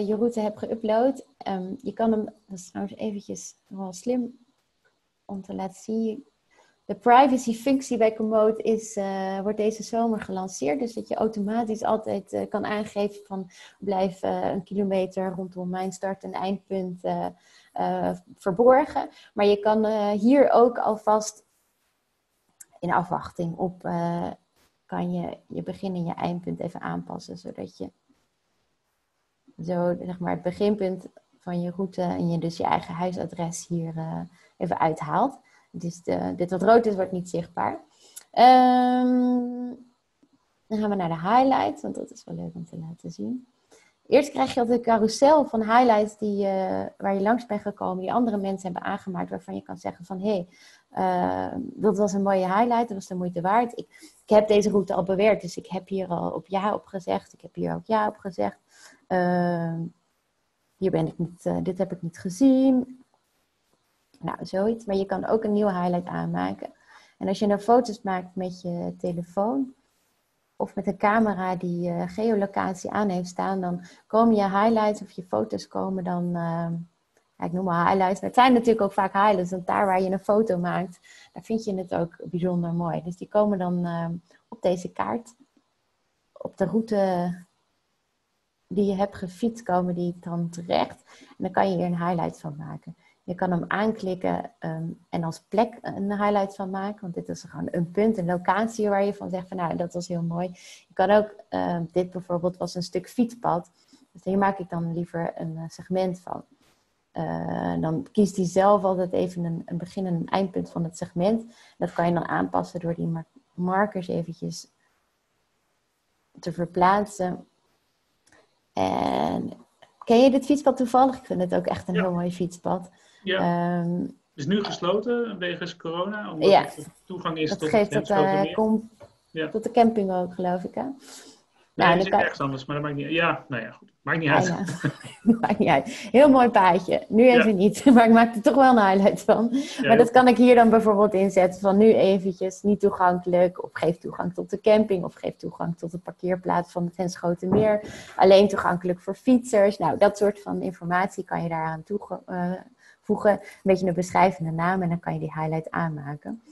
je route hebt geüpload. Um, je kan hem, dat is trouwens eventjes wel slim om te laten zien. De privacy-functie bij Komoot is, uh, wordt deze zomer gelanceerd. Dus dat je automatisch altijd uh, kan aangeven van blijf uh, een kilometer rondom mijn start- en eindpunt verborgen. Maar je kan hier ook alvast in afwachting op kan je je begin en je eindpunt even aanpassen. Zodat je zo zeg maar het beginpunt van je route en je dus je eigen huisadres hier even uithaalt. Dus dit wat rood is, wordt niet zichtbaar. Um, dan gaan we naar de highlights, want dat is wel leuk om te laten zien. Eerst krijg je altijd een carousel van highlights die, uh, waar je langs bent gekomen, die andere mensen hebben aangemaakt, waarvan je kan zeggen van hé, hey, uh, dat was een mooie highlight, dat was de moeite waard. Ik, ik, heb deze route al bewerkt, dus ik heb hier al op ja op gezegd, ik heb hier ook ja op gezegd. Uh, hier ben ik niet, uh, dit heb ik niet gezien. Nou, zoiets. Maar je kan ook een nieuwe highlight aanmaken. En als je nou foto's maakt met je telefoon of met een camera die uh, geolocatie aan heeft staan, dan komen je highlights of je foto's komen dan, ja, ik noem maar highlights, maar het zijn natuurlijk ook vaak highlights, want daar waar je een foto maakt, daar vind je het ook bijzonder mooi. Dus die komen dan uh, op deze kaart, op de route die je hebt gefietst, komen die dan terecht. En dan kan je hier een highlight van maken. Je kan hem aanklikken ehm, en als plek een highlight van maken. Want dit is gewoon een punt, een locatie waar je van zegt van nou, dat was heel mooi. Je kan ook, ehm, dit bijvoorbeeld was een stuk fietspad. Dus hier maak ik dan liever een eh, segment van. Uh, dan kiest hij zelf altijd even een, een begin en een eindpunt van het segment. Dat kan je dan aanpassen door die markers eventjes te verplaatsen. En ken je dit fietspad toevallig? Ik vind het ook echt een heel mooi fietspad. Ja. Um, is nu gesloten wegens corona? Omdat ja. de toegang is dat tot geeft het, uh, kom, ja. tot de camping ook, geloof ik. Hè? Nee, nou, dat is ergens anders, maar dat maakt niet Ja, nou ja, goed. Maakt niet uit. maakt niet uit. Heel mooi paadje. Nu even niet, maar ik maak er toch wel een highlight van. maar dat kan ik hier dan bijvoorbeeld inzetten van nu eventjes niet toegankelijk. Of geef toegang tot de camping. Of geef toegang tot de parkeerplaats van het Henschotenmeer. Alleen toegankelijk voor fietsers. Nou, dat soort van informatie kan je daaraan toevoegen. Een beetje een beschrijvende naam en dan kan je die highlight aanmaken.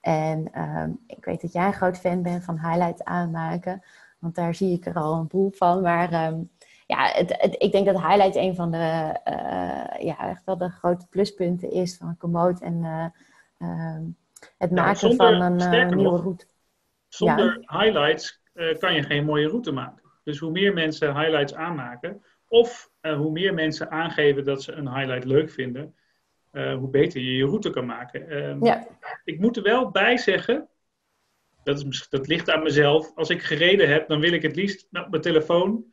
En uh, ik weet dat jij een groot fan bent van highlights aanmaken. Want daar zie ik er al een boel van. Maar um, ja, het, het, ik denk dat highlight een van de, uh, ja, echt wel de grote pluspunten is van Komoot en uh, uh, het maken zonder, van een eh, nieuwe nog, route. Zonder highlights kan je geen mooie route maken. Dus hoe meer mensen highlights aanmaken, of hoe meer mensen aangeven dat ze een highlight leuk vinden, hoe beter je je route kan maken. Um, ja. Ik moet er wel bij zeggen, dat, is, dat ligt aan mezelf. Als ik gereden heb, dan wil ik het liefst met mijn telefoon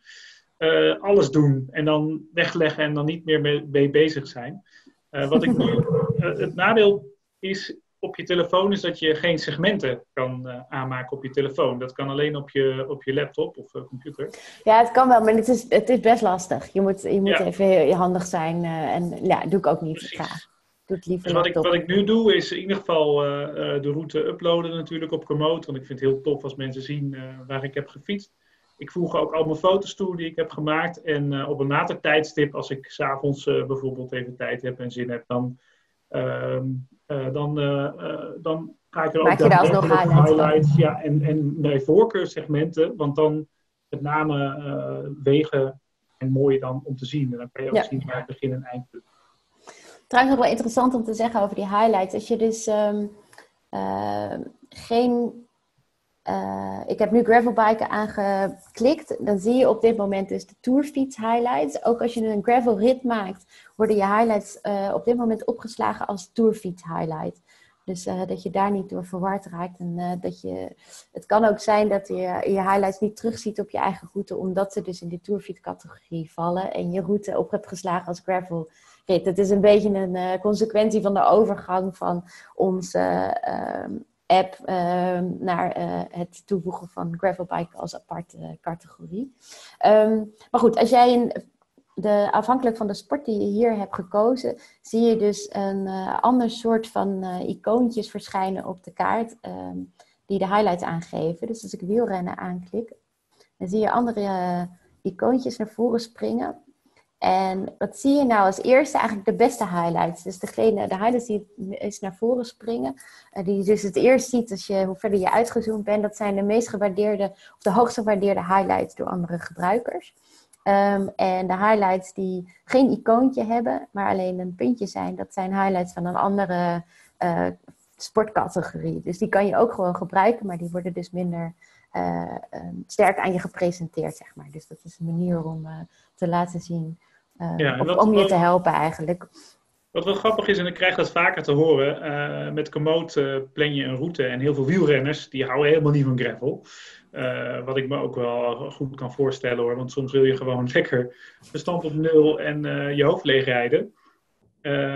uh, alles doen. En dan wegleggen en dan niet meer mee, bezig zijn. Wat ik nu, het nadeel is op je telefoon is dat je geen segmenten kan aanmaken op je telefoon. Dat kan alleen op je, op je laptop of computer. Ja, het kan wel, maar het is, het is best lastig. Je moet, je moet ja. even heel handig zijn. en ja, doe ik ook niet Precies. graag. Dus wat ik, wat ik nu doe is in ieder geval de route uploaden natuurlijk op Komoot. Want ik vind het heel tof als mensen zien waar ik heb gefietst. Ik voeg ook al mijn foto's toe die ik heb gemaakt. En op een later tijdstip, als ik s'avonds bijvoorbeeld even tijd heb en zin heb, dan, dan, dan ga ik er Maak ook dan nog highlights. highlights ja, en, en bij voorkeursegmenten, want dan met name wegen en mooi dan om te zien. En dan kan je ook ja. zien waar het begin en eindpunt Trouwens nog wel interessant om te zeggen over die highlights. Als je dus um, uh, geen... Uh, ik heb nu gravelbiken aangeklikt. Dan zie je op dit moment dus de tourfiets highlights. Ook als je een gravelrit maakt, worden je highlights uh, op dit moment opgeslagen als tourfiets highlight. Dus uh, dat je daar niet door verward raakt. En dat je, het kan ook zijn dat je je highlights niet terugziet op je eigen route, omdat ze dus in de tourfiets categorie vallen. En je route op hebt geslagen als gravel het is een beetje een consequentie van de overgang van onze uh, app uh, naar uh, het toevoegen van gravelbike als aparte categorie. Um, maar goed, als jij de, afhankelijk van de sport die je hier hebt gekozen, zie je dus een ander soort van icoontjes verschijnen op de kaart um, die de highlights aangeven. Dus als ik wielrennen aanklik, dan zie je andere icoontjes naar voren springen. En wat zie je nou als eerste? Eigenlijk de beste highlights. Dus degene, de highlights die eens naar voren springen. Uh, die je dus het eerst ziet als je, hoe verder je uitgezoomd bent. Dat zijn de meest gewaardeerde of de hoogst gewaardeerde highlights door andere gebruikers. Um, en de highlights die geen icoontje hebben, maar alleen een puntje zijn. Dat zijn highlights van een andere uh, sportcategorie. Dus die kan je ook gewoon gebruiken, maar die worden dus minder uh, sterk aan je gepresenteerd, zeg maar. Dus dat is een manier om te laten zien ja, of, om je te helpen eigenlijk. Wat wel grappig is, en ik krijg dat vaker te horen, met Komoot plan je een route en heel veel wielrenners, die houden helemaal niet van gravel. Uh, wat ik me ook wel goed kan voorstellen hoor, want soms wil je gewoon lekker bestand op nul en je hoofd leegrijden.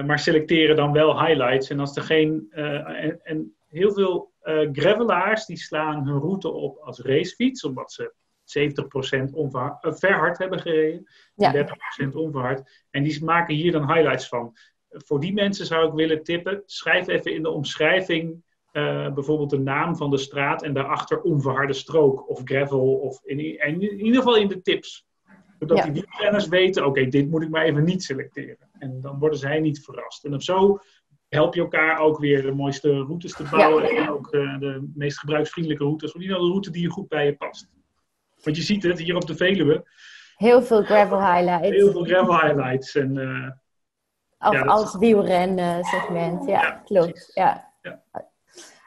maar selecteren dan wel highlights. En als er geen. En, en, heel veel gravelaars die slaan hun route op als racefiets, omdat ze 70% onverhard, uh, verhard hebben gereden. Ja. 30% onverhard. En die maken hier dan highlights van. Voor die mensen zou ik willen tippen. Schrijf even in de omschrijving uh, bijvoorbeeld de naam van de straat en daarachter onverharde strook of gravel. Of in, in, in ieder geval in de tips. Zodat ja. die wielrenners weten, oké, dit moet ik maar even niet selecteren. En dan worden zij niet verrast. En op zo help je elkaar ook weer de mooiste routes te bouwen. Ja. En ook uh, de meest gebruiksvriendelijke routes. Of in ieder geval de route die goed bij je past. Want je ziet het hier op de Veluwe. Heel veel gravel highlights. Heel veel gravel highlights. En, uh, Of Ja, dat- als wielrennen segment, ja, Ja, klopt. Ja.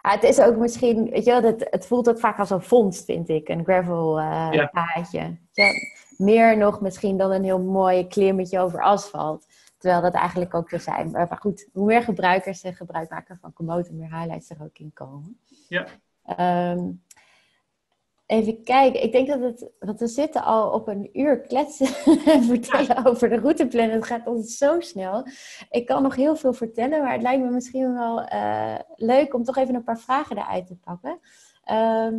Ah, het is ook misschien, weet je wel, het, het voelt ook vaak als een vondst, vind ik, een gravel eh Ja. paadje. Ja, meer nog misschien dan een heel mooi klimmetje over asfalt. Terwijl dat eigenlijk ook zo zijn. Maar, maar goed, hoe meer gebruikers er gebruik maken van Komoot, hoe meer highlights er ook in komen. Ja. Ehm, even kijken, ik denk dat het, want we zitten al op een uur kletsen en vertellen over de routeplanner. Het gaat ons zo snel. Ik kan nog heel veel vertellen, maar het lijkt me misschien wel eh, leuk om toch even een paar vragen eruit te pakken. Ehm,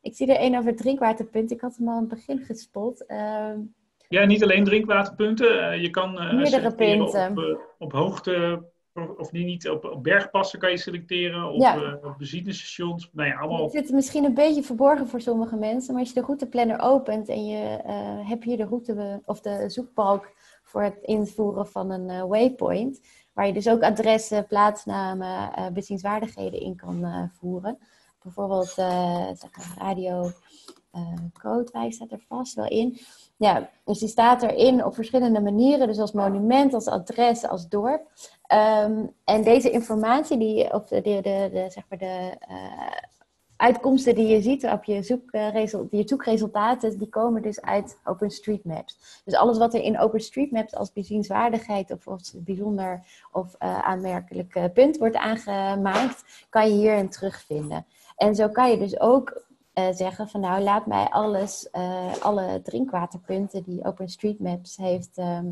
ik zie er één over het drinkwaterpunt. Ik had hem al aan het begin gespot. Ehm, Ja, niet alleen drinkwaterpunten. Eh, je kan eh, Meerdere punten. Op, eh, op hoogte, of niet, niet op, op bergpassen kan je selecteren, op, Ja. op benzinestations. Nou ja, allemaal. Het zit misschien een beetje verborgen voor sommige mensen, maar als je de routeplanner opent en je eh, hebt hier de route of de zoekbalk voor het invoeren van een waypoint, waar je dus ook adressen, plaatsnamen, eh bezienswaardigheden in kan voeren. Bijvoorbeeld zeg maar radio Kootwijk staat er vast wel in. Ja, dus die staat erin op verschillende manieren, dus als monument, als adres, als dorp. Ehm, en deze informatie, die, of de, de, de, zeg maar de eh, uitkomsten die je ziet op je, zoekresul- je zoekresultaten, die komen dus uit OpenStreetMaps. Dus alles wat er in OpenStreetMaps als bezienswaardigheid of als bijzonder of eh, aanmerkelijk eh, punt wordt aangemaakt, kan je hierin terugvinden. En zo kan je dus ook eh, zeggen van nou laat mij alles, eh, alle drinkwaterpunten die OpenStreetMaps heeft ehm,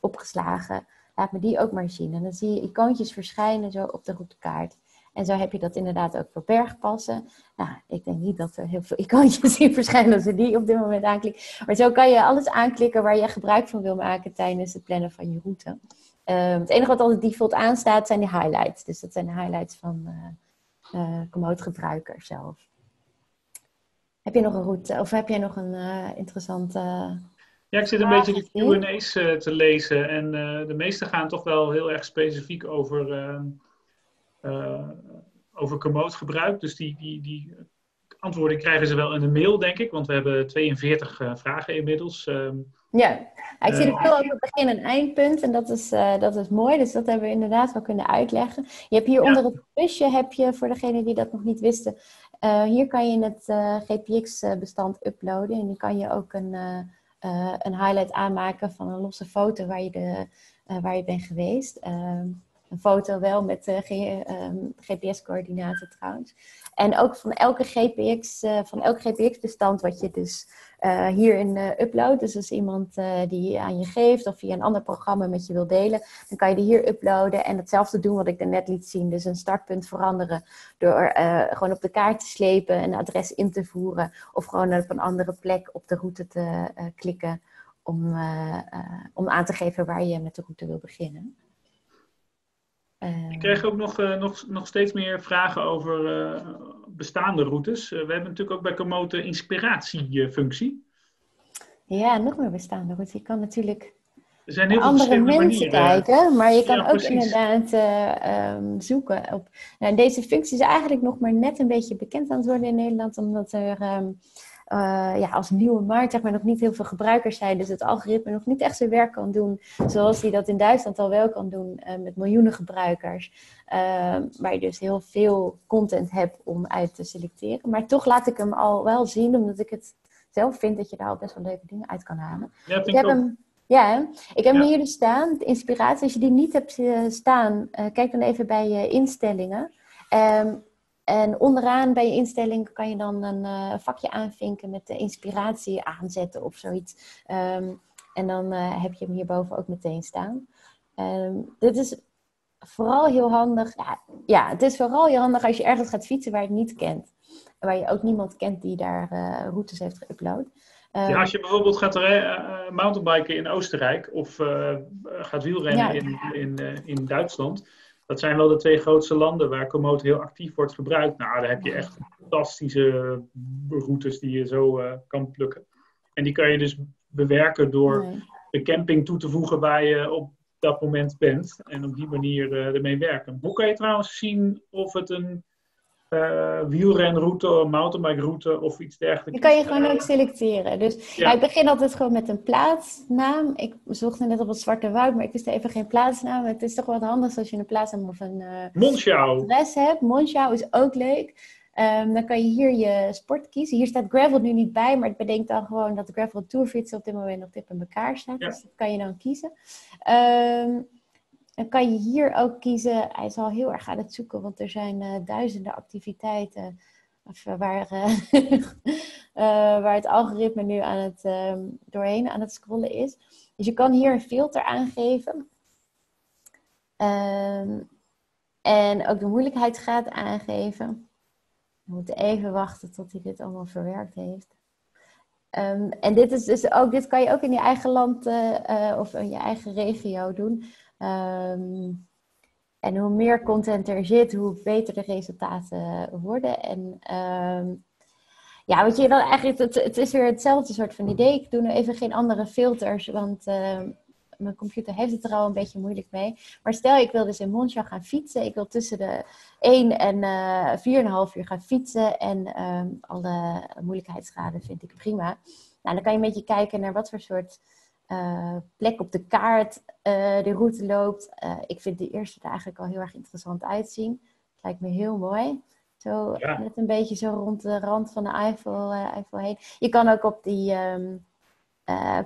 opgeslagen, laat me die ook maar zien. En dan zie je icoontjes verschijnen zo op de routekaart. En zo heb je dat inderdaad ook voor bergpassen. Nou, ik denk niet dat er heel veel icoontjes zien verschijnen als we die op dit moment aanklikken. Maar zo kan je alles aanklikken waar je gebruik van wil maken tijdens het plannen van je route. Ehm, het enige wat altijd default aanstaat zijn de highlights. Dus dat zijn de highlights van eh eh Komoot gebruikers zelf. Heb je nog een route of heb jij nog een eh, interessante... Ja, ik zit een beetje de. QA's eh, te lezen. En eh, de meeste gaan toch wel heel erg specifiek over, eh eh, over Komoot-gebruik. Dus die, die, die antwoorden krijgen ze wel in de mail, denk ik. Want we hebben 42 eh, vragen inmiddels. Ehm, Ja, ik zie er veel over het begin- en eindpunt en dat is, dat is mooi. Dus dat hebben we inderdaad wel kunnen uitleggen. Je hebt hier Ja. onder het plusje, heb je, voor degenen die dat nog niet wisten, eh, hier kan je het eh, GPX-bestand uploaden. En dan kan je ook een, eh, een highlight aanmaken van een losse foto waar je, de, waar je bent geweest. Ehm, een foto wel met eh, G- ehm, GPS-coördinaten trouwens. En ook van elke GPX, eh, van elk GPX-bestand wat je dus eh, hierin eh uploadt. Dus als iemand die aan je geeft of via een ander programma met je wil delen, dan kan je die hier uploaden en hetzelfde doen wat ik daarnet liet zien. Dus een startpunt veranderen door gewoon op de kaart te slepen, een adres in te voeren of gewoon op een andere plek op de route te klikken om, om aan te geven waar je met de route wil beginnen. Eh, Ik krijg ook nog, eh, nog, nog steeds meer vragen over eh, bestaande routes. Eh, we hebben natuurlijk ook bij Komoot inspiratiefunctie. ja, nog meer bestaande routes. Je kan natuurlijk Er zijn heel veel andere mensen kijken, maar je kan Ja, ook precies. inderdaad eh, ehm, zoeken op. Nou, deze functie is eigenlijk nog maar net een beetje bekend aan het worden in Nederland, omdat er ehm, eh, ja, als nieuwe markt zeg maar, nog niet heel veel gebruikers zijn, dus het algoritme nog niet echt zijn werk kan doen, zoals hij dat in Duitsland al wel kan doen eh, met miljoenen gebruikers, ehm, waar je dus heel veel content hebt om uit te selecteren. Maar toch laat ik hem al wel zien, omdat ik het zelf vind dat je daar al best wel leuke dingen uit kan halen. Ja, Ik heb ook. hem, ja, hè? ik heb hem hier dus staan, de inspiratie. Als je die niet hebt eh, staan, eh, kijk dan even bij je instellingen. Ehm, en onderaan bij je instelling kan je dan een eh, vakje aanvinken met de inspiratie aanzetten of zoiets. Ehm, en dan eh, heb je hem hierboven ook meteen staan. Ehm, dit is vooral heel handig. Ja, ja, het is vooral heel handig als je ergens gaat fietsen waar je het niet kent. En waar je ook niemand kent die daar eh, routes heeft geüpload. Ehm, Ja, als je bijvoorbeeld gaat mountainbiken in Oostenrijk of gaat wielrennen Ja. in, in, in Duitsland. Dat zijn wel de twee grootste landen waar Komoot heel actief wordt gebruikt. Nou, daar heb je echt fantastische routes die je zo eh, kan plukken. En die kan je dus bewerken door nee. de camping toe te voegen waar je op dat moment bent. En op die manier eh, ermee werken. Hoe kan je trouwens zien of het een uh, wielrenroute, mountainbike-route of iets dergelijks. Die kan je gewoon ook selecteren. Dus ja. ik begin altijd gewoon met een plaatsnaam. Ik zocht net op het Zwarte Woud, maar ik wist even geen plaatsnaam. Het is toch wat handig als je een plaatsnaam of een uh, adres hebt. Monschau is ook leuk. Um, dan kan je hier je sport kiezen. Hier staat gravel nu niet bij, maar het bedenkt dan gewoon dat gravel tourfietsen op dit moment nog tip in elkaar staan. Dus dat kan je dan kiezen. Um, dan kan je hier ook kiezen. Hij is al heel erg aan het zoeken, want er zijn uh, duizenden activiteiten of, uh, waar, uh, waar het algoritme nu aan het, um, doorheen aan het scrollen is. Dus je kan hier een filter aangeven. Um, en ook de moeilijkheidsgraad aangeven. We moeten even wachten tot hij dit allemaal verwerkt heeft. Um, en dit, is dus ook, dit kan je ook in je eigen land of in je eigen regio doen. Um, en hoe meer content er zit, hoe beter de resultaten worden. En um, ja, wat je dan eigenlijk, het, het, is weer hetzelfde soort van idee. Ik doe nu even geen andere filters, want uh, mijn computer heeft het er al een beetje moeilijk mee. Maar stel, ik wil dus in Monja gaan fietsen. Ik wil tussen de 1 en uh, 4,5 uur gaan fietsen. En alle moeilijkheidsgraden vind ik prima. Nou, dan kan je een beetje kijken naar wat voor soort uh, plek op de kaart uh, de route loopt. Uh, ik vind de eerste er eigenlijk al heel erg interessant uitzien. Het lijkt me heel mooi. Zo ja. net een beetje zo rond de rand van de Eiffel, Eiffel heen. Je kan ook op die um,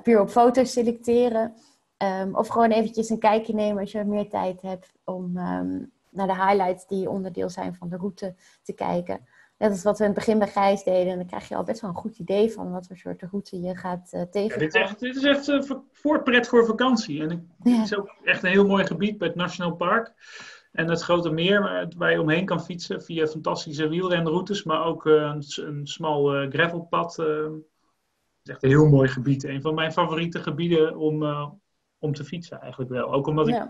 puur op foto's selecteren. Um, of gewoon eventjes een kijkje nemen als je meer tijd hebt om um, naar de highlights die onderdeel zijn van de route te kijken. Net als wat we in het begin bij Gijs deden. En dan krijg je al best wel een goed idee van wat voor soort route je gaat uh, tegen. Ja, dit, is echt, dit is echt uh, voorpret voor vakantie. En het is ook echt een heel mooi gebied bij het Nationaal Park. En het grote meer waar je omheen kan fietsen via fantastische wielrenroutes. Maar ook uh, een, een, smal gravelpad. het is echt een heel mooi gebied. Een van mijn favoriete gebieden om, om te fietsen eigenlijk wel. Ook omdat ik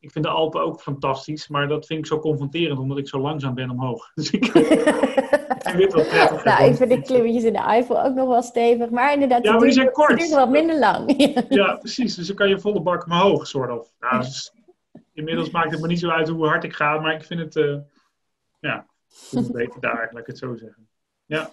ik vind de Alpen ook fantastisch, maar dat vind ik zo confronterend omdat ik zo langzaam ben omhoog. Dus ik, vind dit wel prettig. Nou, ik vind de klimmetjes in de Eifel ook nog wel stevig, maar inderdaad, ja, maar die zijn kort. Het wat minder lang. ja, precies. Dus dan kan je volle bak omhoog, soort of. Nou, dus, inmiddels maakt het me niet zo uit hoe hard ik ga, maar ik vind het, uh, ja, het beter daar, laat ik het zo zeggen. Ja.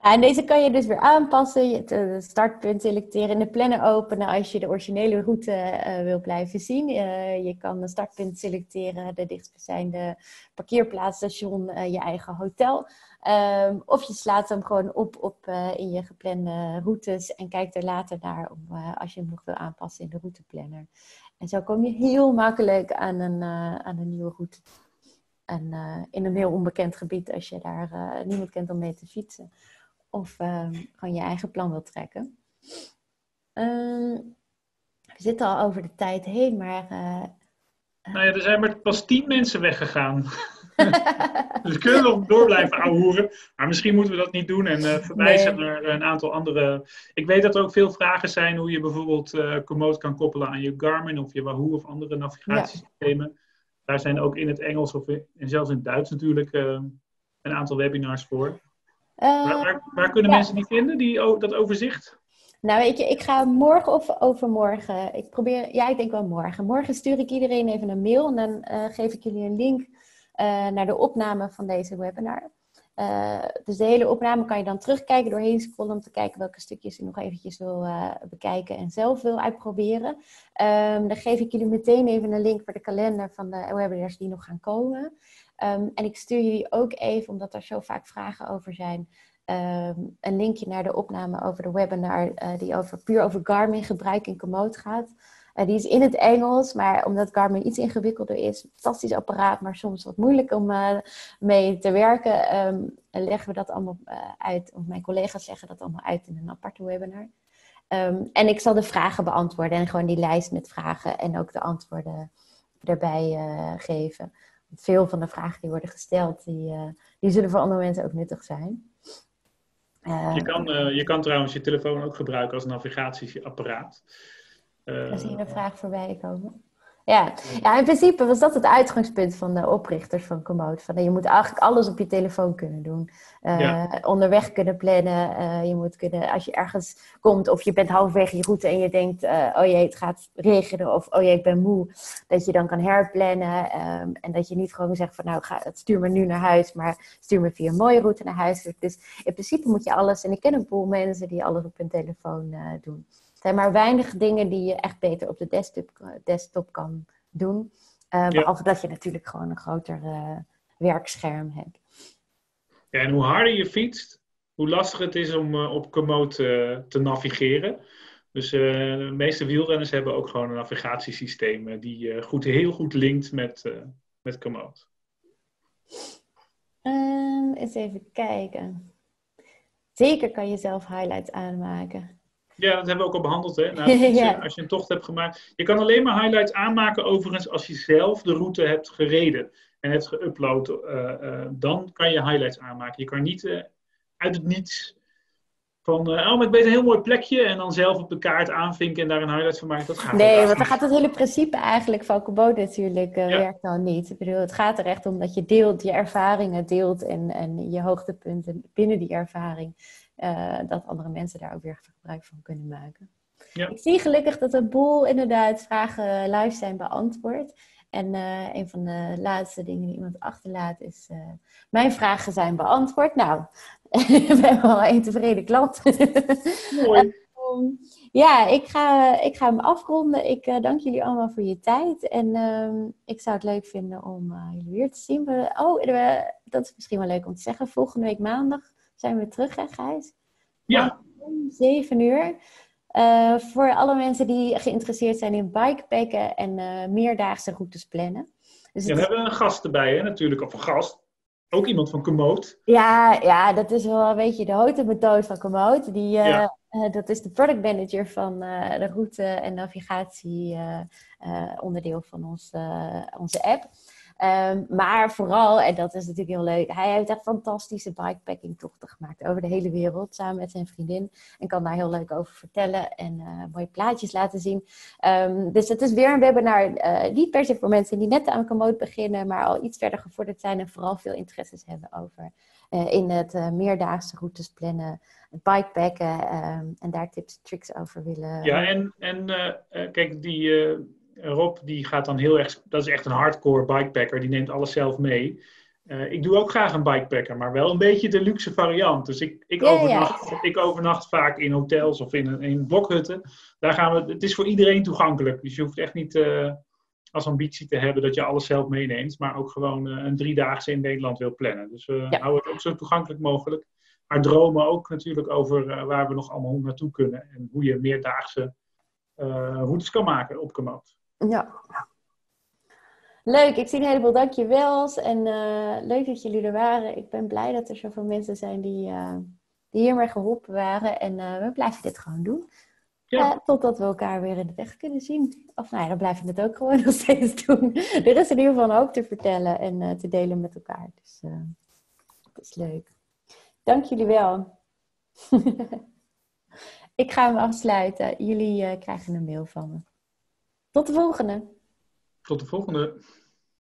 En deze kan je dus weer aanpassen. Het eh, startpunt selecteren en de plannen openen als je de originele route uh, wil blijven zien. Uh, je kan een startpunt selecteren, de dichtstbijzijnde parkeerplaatsstation, uh, je eigen hotel. Um, of je slaat hem gewoon op, op in je geplande routes en kijkt er later naar om, als je hem nog wil aanpassen in de routeplanner. En zo kom je heel makkelijk aan een, aan een nieuwe route. En in een heel onbekend gebied als je daar niemand kent om mee te fietsen of uh, gewoon je eigen plan wilt trekken. Uh, we zitten al over de tijd heen, maar. Uh, nou ja, er zijn maar pas tien mensen weggegaan. dus we kunnen nog door blijven ouwehoeren. Maar misschien moeten we dat niet doen en uh, verwijzen nee. naar een aantal andere. Ik weet dat er ook veel vragen zijn hoe je bijvoorbeeld uh, Komoot kan koppelen aan je Garmin of je Wahoo of andere navigatiesystemen. Ja. Daar zijn ook in het Engels of in, en zelfs in het Duits natuurlijk uh, een aantal webinars voor. Uh, waar, waar, kunnen ja. mensen die vinden, die, dat overzicht? Nou weet je, ik ga morgen of overmorgen, ik probeer, ja ik denk wel morgen. Morgen stuur ik iedereen even een mail en dan uh, geef ik jullie een link uh, naar de opname van deze webinar. dus de hele opname kan je dan terugkijken, doorheen scrollen om te kijken welke stukjes je nog eventjes wil bekijken en zelf wil uitproberen. Um, dan geef ik jullie meteen even een link voor de kalender van de webinars die nog gaan komen. Um, en ik stuur jullie ook even, omdat er zo vaak vragen over zijn, um, een linkje naar de opname over de webinar uh, die over, puur over Garmin gebruik in Komoot gaat. Uh, die is in het Engels, maar omdat Garmin iets ingewikkelder is, fantastisch apparaat, maar soms wat moeilijk om uh, mee te werken, um, leggen we dat allemaal uit, of mijn collega's leggen dat allemaal uit in een aparte webinar. en ik zal de vragen beantwoorden en gewoon die lijst met vragen en ook de antwoorden erbij geven veel van de vragen die worden gesteld, die, uh, die zullen voor andere mensen ook nuttig zijn. Uh, je, kan, uh, je kan trouwens je telefoon ook gebruiken als navigatieapparaat. Daar zie je een vraag voorbij komen. Ja. ja, in principe was dat het uitgangspunt van de oprichters van Komoot. Van, je moet eigenlijk alles op je telefoon kunnen doen. Uh, Onderweg kunnen plannen. Uh, je moet kunnen, als je ergens komt of je bent halverwege je route en je denkt, uh, oh jee, het gaat regenen of oh jee, ik ben moe. Dat je dan kan herplannen. Um, en dat je niet gewoon zegt van nou, ga, stuur me nu naar huis, maar stuur me via een mooie route naar huis. Dus in principe moet je alles, en ik ken een boel mensen die alles op hun telefoon doen. Er zijn maar weinig dingen die je echt beter op de desktop, desktop kan doen. Uh, behalve dat je natuurlijk gewoon een groter uh, werkscherm hebt. Ja, en hoe harder je fietst, hoe lastiger het is om uh, op Komoot te navigeren. Dus de meeste wielrenners hebben ook gewoon een navigatiesysteem die goed, heel goed linkt met, met Komoot. Um, eens even kijken. Zeker kan je zelf highlights aanmaken. Ja, dat hebben we ook al behandeld. Hè? Nou, Als je een tocht hebt gemaakt. Je kan alleen maar highlights aanmaken overigens als je zelf de route hebt gereden en hebt geüpload. Uh, uh, dan kan je highlights aanmaken. Je kan niet uh, uit het niets van, oh, maar ik weet een heel mooi plekje en dan zelf op de kaart aanvinken en daar een highlight van maken. Dat gaat Nee, want dan gaat het hele principe eigenlijk van Kobo natuurlijk ja. werkt dan niet. Ik bedoel, het gaat er echt om dat je deelt, je ervaringen deelt en, en je hoogtepunten binnen die ervaring. Uh, dat andere mensen daar ook weer gebruik van kunnen maken. Ja. Ik zie gelukkig dat een boel inderdaad vragen live zijn beantwoord. En uh, een van de laatste dingen die iemand achterlaat is: uh, Mijn vragen zijn beantwoord. Nou, we hebben al een tevreden klant. Mooi. um, ja, ik ga, ik ga hem afronden. Ik uh, dank jullie allemaal voor je tijd. En um, ik zou het leuk vinden om jullie weer te zien. Oh, dat is misschien wel leuk om te zeggen. Volgende week maandag zijn we terug, hè, Gijs? Ja. Om zeven uur. Uh, voor alle mensen die geïnteresseerd zijn in bikepacken en uh, meerdaagse routes plannen. Dus ja, we hebben een gast erbij, hè, natuurlijk. Of een gast. Ook iemand van Komoot. Ja, ja, dat is wel een beetje de houten methode van Komoot. Die, uh, ja. dat is de product manager van de route- en navigatie onderdeel van ons, onze app. Um, maar vooral, en dat is natuurlijk heel leuk, hij heeft echt fantastische bikepacking tochten gemaakt over de hele wereld samen met zijn vriendin. En kan daar heel leuk over vertellen en uh, mooie plaatjes laten zien. Um, dus het is weer een webinar, uh, niet per se voor mensen die net aan Komoot beginnen, maar al iets verder gevorderd zijn en vooral veel interesses hebben over uh, in het meerdaagse routes plannen, bikepacken um, en daar tips en tricks over willen. Ja, en, en kijk, die Rob die gaat dan heel erg, dat is echt een hardcore bikepacker, die neemt alles zelf mee. Uh, ik doe ook graag een bikepacker, maar wel een beetje de luxe variant. Dus ik, ik, overnacht, ik overnacht vaak in hotels of in, in blokhutten. Daar gaan we, het is voor iedereen toegankelijk. Dus je hoeft echt niet uh, als ambitie te hebben dat je alles zelf meeneemt. Maar ook gewoon uh, een driedaagse in Nederland wil plannen. Dus we ja. houden het ook zo toegankelijk mogelijk. Maar dromen ook natuurlijk over waar we nog allemaal naartoe kunnen. En hoe je meerdaagse routes kan maken op Komoot. Ja. Leuk, ik zie een heleboel dankjewels en uh, leuk dat jullie er waren. Ik ben blij dat er zoveel mensen zijn die, uh, die hiermee geholpen waren en uh, we blijven dit gewoon doen. Ja. totdat we elkaar weer in de weg kunnen zien. Of nou ja, dan blijven we het ook gewoon nog steeds doen. er is in ieder geval ook te vertellen en te delen met elkaar. Dus dat is leuk. Dank jullie wel. ik ga hem afsluiten. Jullie krijgen een mail van me. Tot de volgende. Tot de volgende.